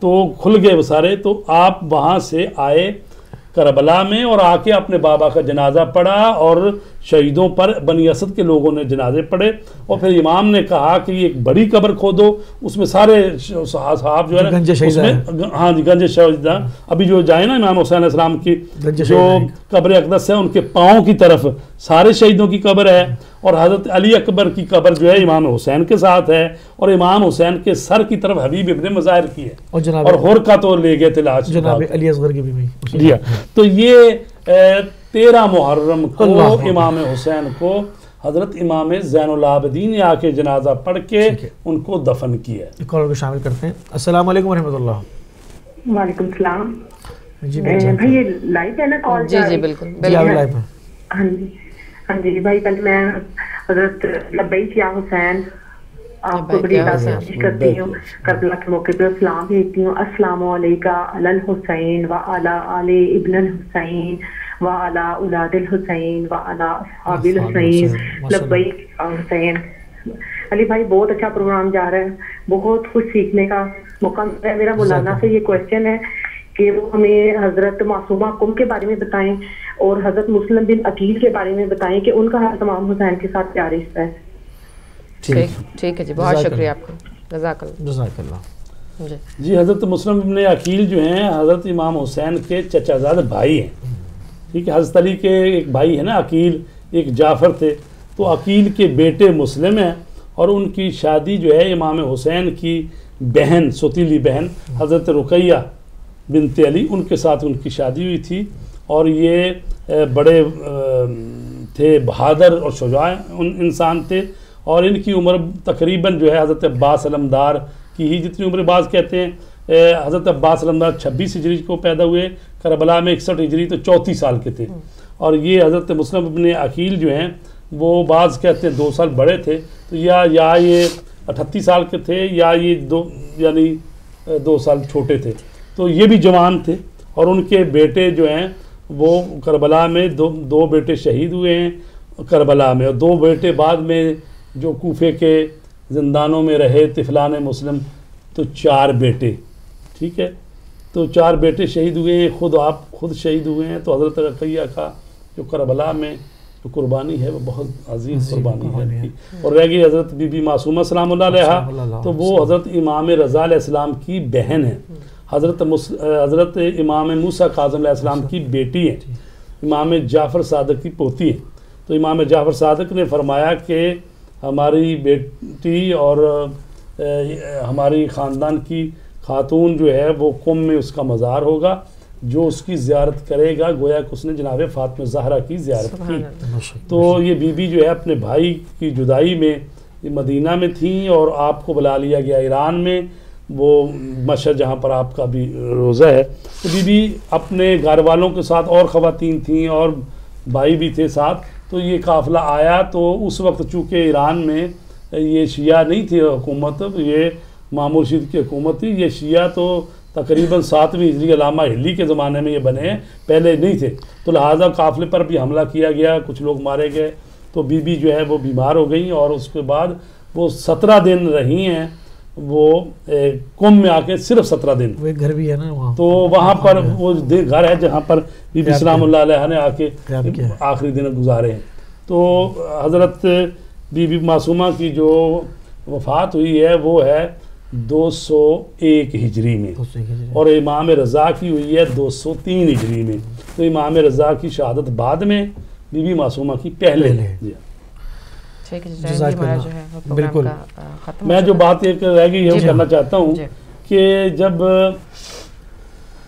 تو کھل گئے وہ سارے۔ تو آپ وہاں سے آئے۔ کربلا میں اور آ کے اپنے بابا کا جنازہ پڑھا اور شہیدوں پر بنی اسد کے لوگوں نے جنازے پڑھے اور پھر امام نے کہا کہ یہ ایک بڑی قبر کھودو اس میں سارے صحاب جو ہے گنج اس میں ہاں جی گنج شہیدہ ابھی جو جائے نا امام حسین علیہ السلام کی جو قبر اقدس ہے ان کے پاؤں کی طرف سارے شہیدوں کی قبر ہے۔ اور حضرت علی اکبر کی قبر جو ہے امام حسین کے ساتھ ہے اور امام حسین کے سر کی طرف حبیب ابن مظاہر کی ہے اور جناب اور ہور کا تو لے گئے تھے لاش جناب علی اصغر کی بھی بھی جی ہاں۔ تو یہ تیرہ محرم کو۔ امام حسین کو حضرت امام زین العابدین نے آ کے جنازہ پڑھ کے۔ ان کو دفن کیا ہے۔ ایک کالر کو شامل کرتے ہیں۔ السلام علیکم ورحمۃ اللہ۔ وعلیکم السلام۔ جی بھائی یہ لائف ہے نا کال جی جی بالکل۔ جی ہاں جی۔ ہاں جی بھائی پہلے میں حضرت لبیک یا حسین آپ کو بڑی کرتی ہوں کربلا کے موقع پہ اسلام بھیجتی ہوں السلام علیکم علی الحسین و علی آل ابن الحسین و علی اولاد الحسین و علی اصحاب الحسین،۔ لبیک حسین علی بھائی بہت اچھا پروگرام جا رہا ہے بہت کچھ سیکھنے کا موقع میرا مولانا سے یہ کوشچن ہے کہ وہ ہمیں حضرت معصومہ کم کے بارے میں بتائیں اور حضرت مسلم بن عقیل کے بارے میں بتائیں کہ ان کا حضرت امام حسین کے ساتھ کیا رشتہ ہے۔ ٹھیک ٹھیک ہے جی بہت شکریہ۔ آپ کا۔ جزاک اللہ۔ جزاک اللہ۔ جی۔ جی حضرت مسلم ابن عقیل جو ہیں حضرت امام حسین کے چچا زاد بھائی ہیں۔ ٹھیک ہے حضرت علی کے ایک بھائی ہے نا عقیل ایک جعفر تھے۔ تو عقیل کے بیٹے مسلم ہیں اور ان کی شادی جو ہے امام حسین کی بہن ستیلی بہن حضرت رقیہ بنت علی، ان کے ساتھ ان کی شادی ہوئی تھی اور یہ بڑے تھے بہادر اور شجاع ان انسان تھے اور ان کی عمر تقریباً جو ہے حضرت عباس علمدار کی ہی جتنی عمر بعض کہتے ہیں حضرت عباس علمدار چھبیس ہجری کو پیدا ہوئے، کربلا میں اکسٹھ ہجری تو چوتیس سال کے تھے اور یہ حضرت مسلم ابن عقیل جو ہیں، وہ بعض کہتے ہیں دو سال بڑے تھے، تو یا یا یہ اٹھتیس سال کے تھے یا یہ دو یعنی دو سال چھوٹے تھے۔ تو یہ بھی جوان تھے اور ان کے بیٹے جو ہیں وہ کربلا میں دو دو بیٹے شہید ہوئے ہیں کربلا میں اور دو بیٹے بعد میں جو کوفے کے زندانوں میں رہے طفلان مسلم تو چار بیٹے ٹھیک ہے؟ تو چار بیٹے شہید ہوئے ہیں خود آپ خود شہید ہوئے ہیں تو حضرت رقیہ کا جو کربلا میں جو قربانی ہے وہ بہت عظیم قربانی ہے۔ اور رہ گئی حضرت بی بی معصومہ سلام اللہ علیہ تو وہ حضرت امام رضا علیہ السلام کی بہن ہے۔ حضرت مس- حضرت امام موسیٰ کاظم علیہ السلام کی بیٹی ہے امام جعفر صادق کی پوتی ہے تو امام جعفر صادق نے فرمایا کہ ہماری بیٹی اور ہماری خاندان کی خاتون جو ہے وہ قم میں اس کا مزار ہوگا جو اس کی زیارت کرے گا گویا کہ اس نے جناب فاطمہ زہرا کی زیارت کی۔ تو یہ بی بی جو ہے اپنے بھائی کی جدائی میں مدینہ میں تھیں اور آپ کو بلا لیا گیا ایران میں۔ وہ مشہد جہاں پر آپ کا بھی روزہ ہے، تو بی بی اپنے گھر والوں کے ساتھ اور خواتین تھیں اور بھائی بھی تھے ساتھ، تو یہ قافلہ آیا تو اس وقت چونکہ ایران میں یہ شیعہ نہیں تھی حکومت، یہ معمول شید کی حکومت تھی، یہ شیعہ تو تقریباً ساتویں ہجری علامہ ہلی کے زمانے میں یہ بنے ہیں پہلے نہیں تھے۔ تو لہٰذا قافلے پر بھی حملہ کیا گیا، کچھ لوگ مارے گئے، تو بی بی جو ہے وہ بیمار ہو گئیں اور اس کے بعد وہ سترہ دن رہی ہیں۔ وہ کم میں آ کے صرف سترہ دن وہ ایک گھر بھی ہے نا وہاں تو وہاں پر وہ دے- گھر ہے جہاں پر بی بی سلام۔ اللہ علیہ نے آ کے۔ آخری دن گزارے ہیں تو حضرت بی بی معصومہ کی جو وفات ہوئی ہے وہ ہے دو سو ایک ہجری میں۔ اور امام رضا کی ہوئی ہے دو سو تین ہجری میں تو امام رضا کی شہادت بعد میں بی بی معصومہ کی پہلے۔ جی بالکل۔ میں جو۔ بات ایک رہ گئی ہے وہ جی۔ کرنا چاہتا ہوں جی۔ کہ جب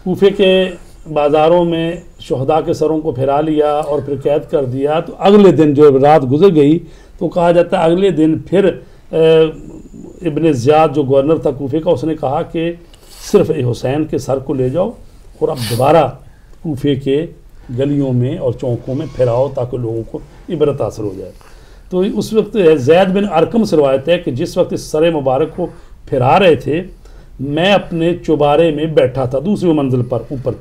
کوفے کے بازاروں میں شہداء کے سروں کو پھرا لیا اور پھر قید کر دیا تو اگلے دن جو رات گزر گئی تو کہا جاتا ہے اگلے دن پھر ابن زیاد جو گورنر تھا کوفے کا اس نے کہا کہ صرف حسین کے سر کو لے جاؤ اور اب دوبارہ کوفے کے گلیوں میں اور چونکوں میں پھیراؤ تاکہ لوگوں کو عبرت حاصل ہو جائے تو اس وقت زید بن ارکم سے روایت ہے کہ جس وقت اس سر مبارک کو پھرا رہے تھے میں اپنے چوبارے میں بیٹھا تھا دوسری منزل پر اوپر۔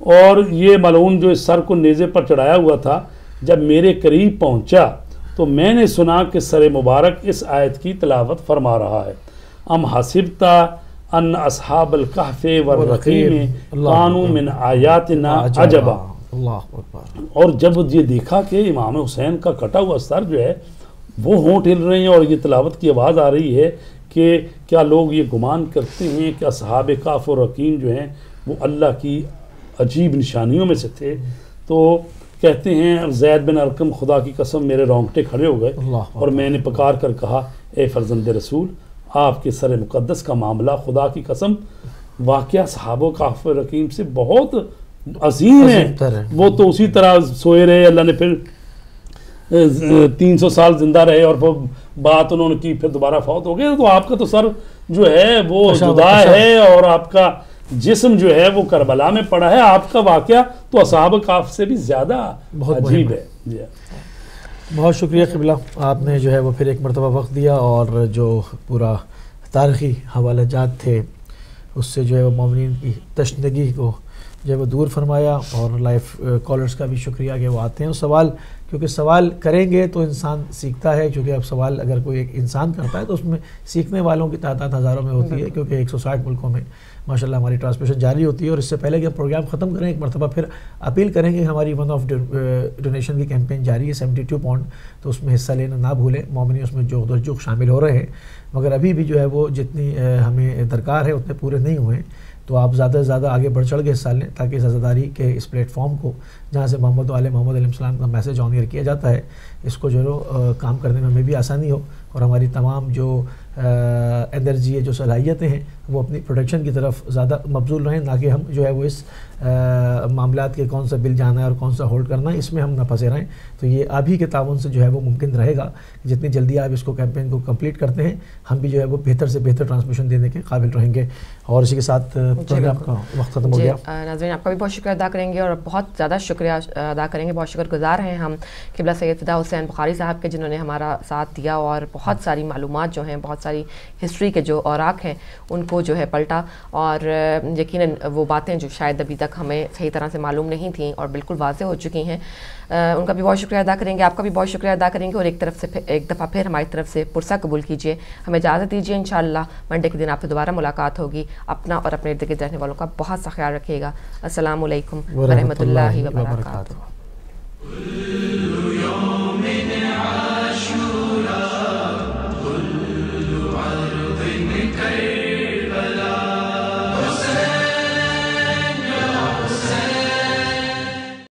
اور یہ ملعون جو اس سر کو نیزے پر چڑھایا ہوا تھا جب میرے قریب پہنچا تو میں نے سنا کہ سر مبارک اس آیت کی تلاوت فرما رہا ہے۔ ام حسبتا ان اصحاب القحف والرقیم قانو من آیاتنا عجبا۔ اور جب یہ دیکھا کہ امام حسین کا کٹا ہوا سر جو ہے وہ ہونٹ ہل رہے ہیں اور یہ تلاوت کی آواز آ رہی ہے کہ کیا لوگ یہ گمان کرتے ہیں کہ اصحاب کاف و رقیم جو ہیں وہ اللہ کی عجیب نشانیوں میں سے تھے۔ تو کہتے ہیں زید بن ارکم خدا کی قسم میرے رونگٹے کھڑے ہو گئے۔ اور میں نے پکار کر کہا اے فرزند رسول آپ کے سر مقدس کا معاملہ خدا کی قسم واقعہ صحاب و کاف رقیم سے بہت عظیم ہے وہ تو اسی طرح سوئے رہے اللہ نے پھر تین سو سال زندہ رہے اور وہ بات انہوں نے کی پھر دوبارہ فوت ہو گئے۔ تو آپ کا تو سر جو ہے وہ جدا ہے اور آپ کا جسم جو ہے وہ کربلا میں پڑا ہے۔ آپ کا واقعہ تو اصحاب کاف سے بھی زیادہ عجیب ہے۔ جی۔ بہت شکریہ قبلہ۔ آپ نے جو ہے وہ پھر ایک مرتبہ وقت دیا اور جو پورا تاریخی حوالہ جات تھے اس سے جو ہے وہ مومنین کی تشنگی کو جو ہے وہ دور فرمایا اور لائف کالرز کا بھی شکریہ کہ وہ آتے ہیں سوال کیونکہ سوال کریں گے تو انسان سیکھتا ہے کیونکہ اب سوال اگر کوئی ایک انسان کرتا ہے تو اس میں سیکھنے والوں کی تعداد ہزاروں میں ہوتی ہے کیونکہ ایک سو ساٹھ ملکوں میں ماشاء اللہ ہماری ٹرانسمیشن جاری ہوتی ہے اور اس سے پہلے کہ ہم پروگرام ختم کریں ایک مرتبہ پھر اپیل کریں گے ہماری ون آف ڈونیشن کی کیمپین جاری ہے سیونٹی ٹو پاؤنڈ تو اس میں حصہ لینا نہ بھولیں مومنی اس میں جو درجک شامل ہو رہے ہیں مگر ابھی بھی جو ہے وہ جتنی ہمیں درکار ہے اتنے پورے نہیں ہوئے تو آپ زیادہ سے زیادہ آگے بڑھ چڑھ کے حصہ لیں تاکہ اس عزاداری کے اس پلیٹ فارم کو جہاں سے محمد علیہ محمد علیہ السلام کا میسیج آن ایئر کیا جاتا ہے، اس کو جو ہے کام کرنے میں ہمیں بھی آسانی ہو اور ہماری تمام جو انرجی ہے، جو صلاحیتیں ہیں وہ اپنی پروڈکشن کی طرف زیادہ مبزول رہیں نہ کہ ہم جو ہے وہ اس معاملات کے کون سا بل جانا ہے اور کون سا ہولڈ کرنا ہے اس میں ہم نہ پھنسے رہیں۔ تو یہ آپ ہی کے تعاون سے جو ہے وہ ممکن رہے گا جتنی جلدی آپ اس کو کیمپین کو کمپلیٹ کرتے ہیں ہم بھی جو ہے وہ بہتر سے بہتر ٹرانسمیشن دینے کے قابل رہیں گے۔ اور اسی کے ساتھ جی، آپ کا وقت ختم ہو جی، گیا۔ ناظرین آپ کا بھی بہت شکریہ ادا کریں گے اور بہت زیادہ شکریہ ادا کریں گے بہت شکر گزار ہیں ہم قبلہ سید فدا حسین بخاری صاحب کے جنہوں نے ہمارا ساتھ دیا اور بہت ساری معلومات جو ہیں بہت ساری ہسٹری کے جو اوراق ہیں ان وہ جو ہے پلٹا اور یقیناً وہ باتیں جو شاید ابھی تک ہمیں صحیح طرح سے معلوم نہیں تھیں اور بالکل واضح ہو چکی ہیں۔ ان کا بھی بہت شکریہ ادا کریں گے آپ کا بھی بہت شکریہ ادا کریں گے اور ایک طرف سے ایک دفعہ پھر ہماری طرف سے پرسہ قبول کیجیے۔ ہمیں اجازت دیجیے انشاءاللہ منڈے کے دن آپ سے دوبارہ ملاقات ہوگی۔ اپنا اور اپنے ارد گرد رہنے والوں کا بہت سا خیال رکھیے گا۔ السلام علیکم ورحمۃ اللہ وبرکاتہ۔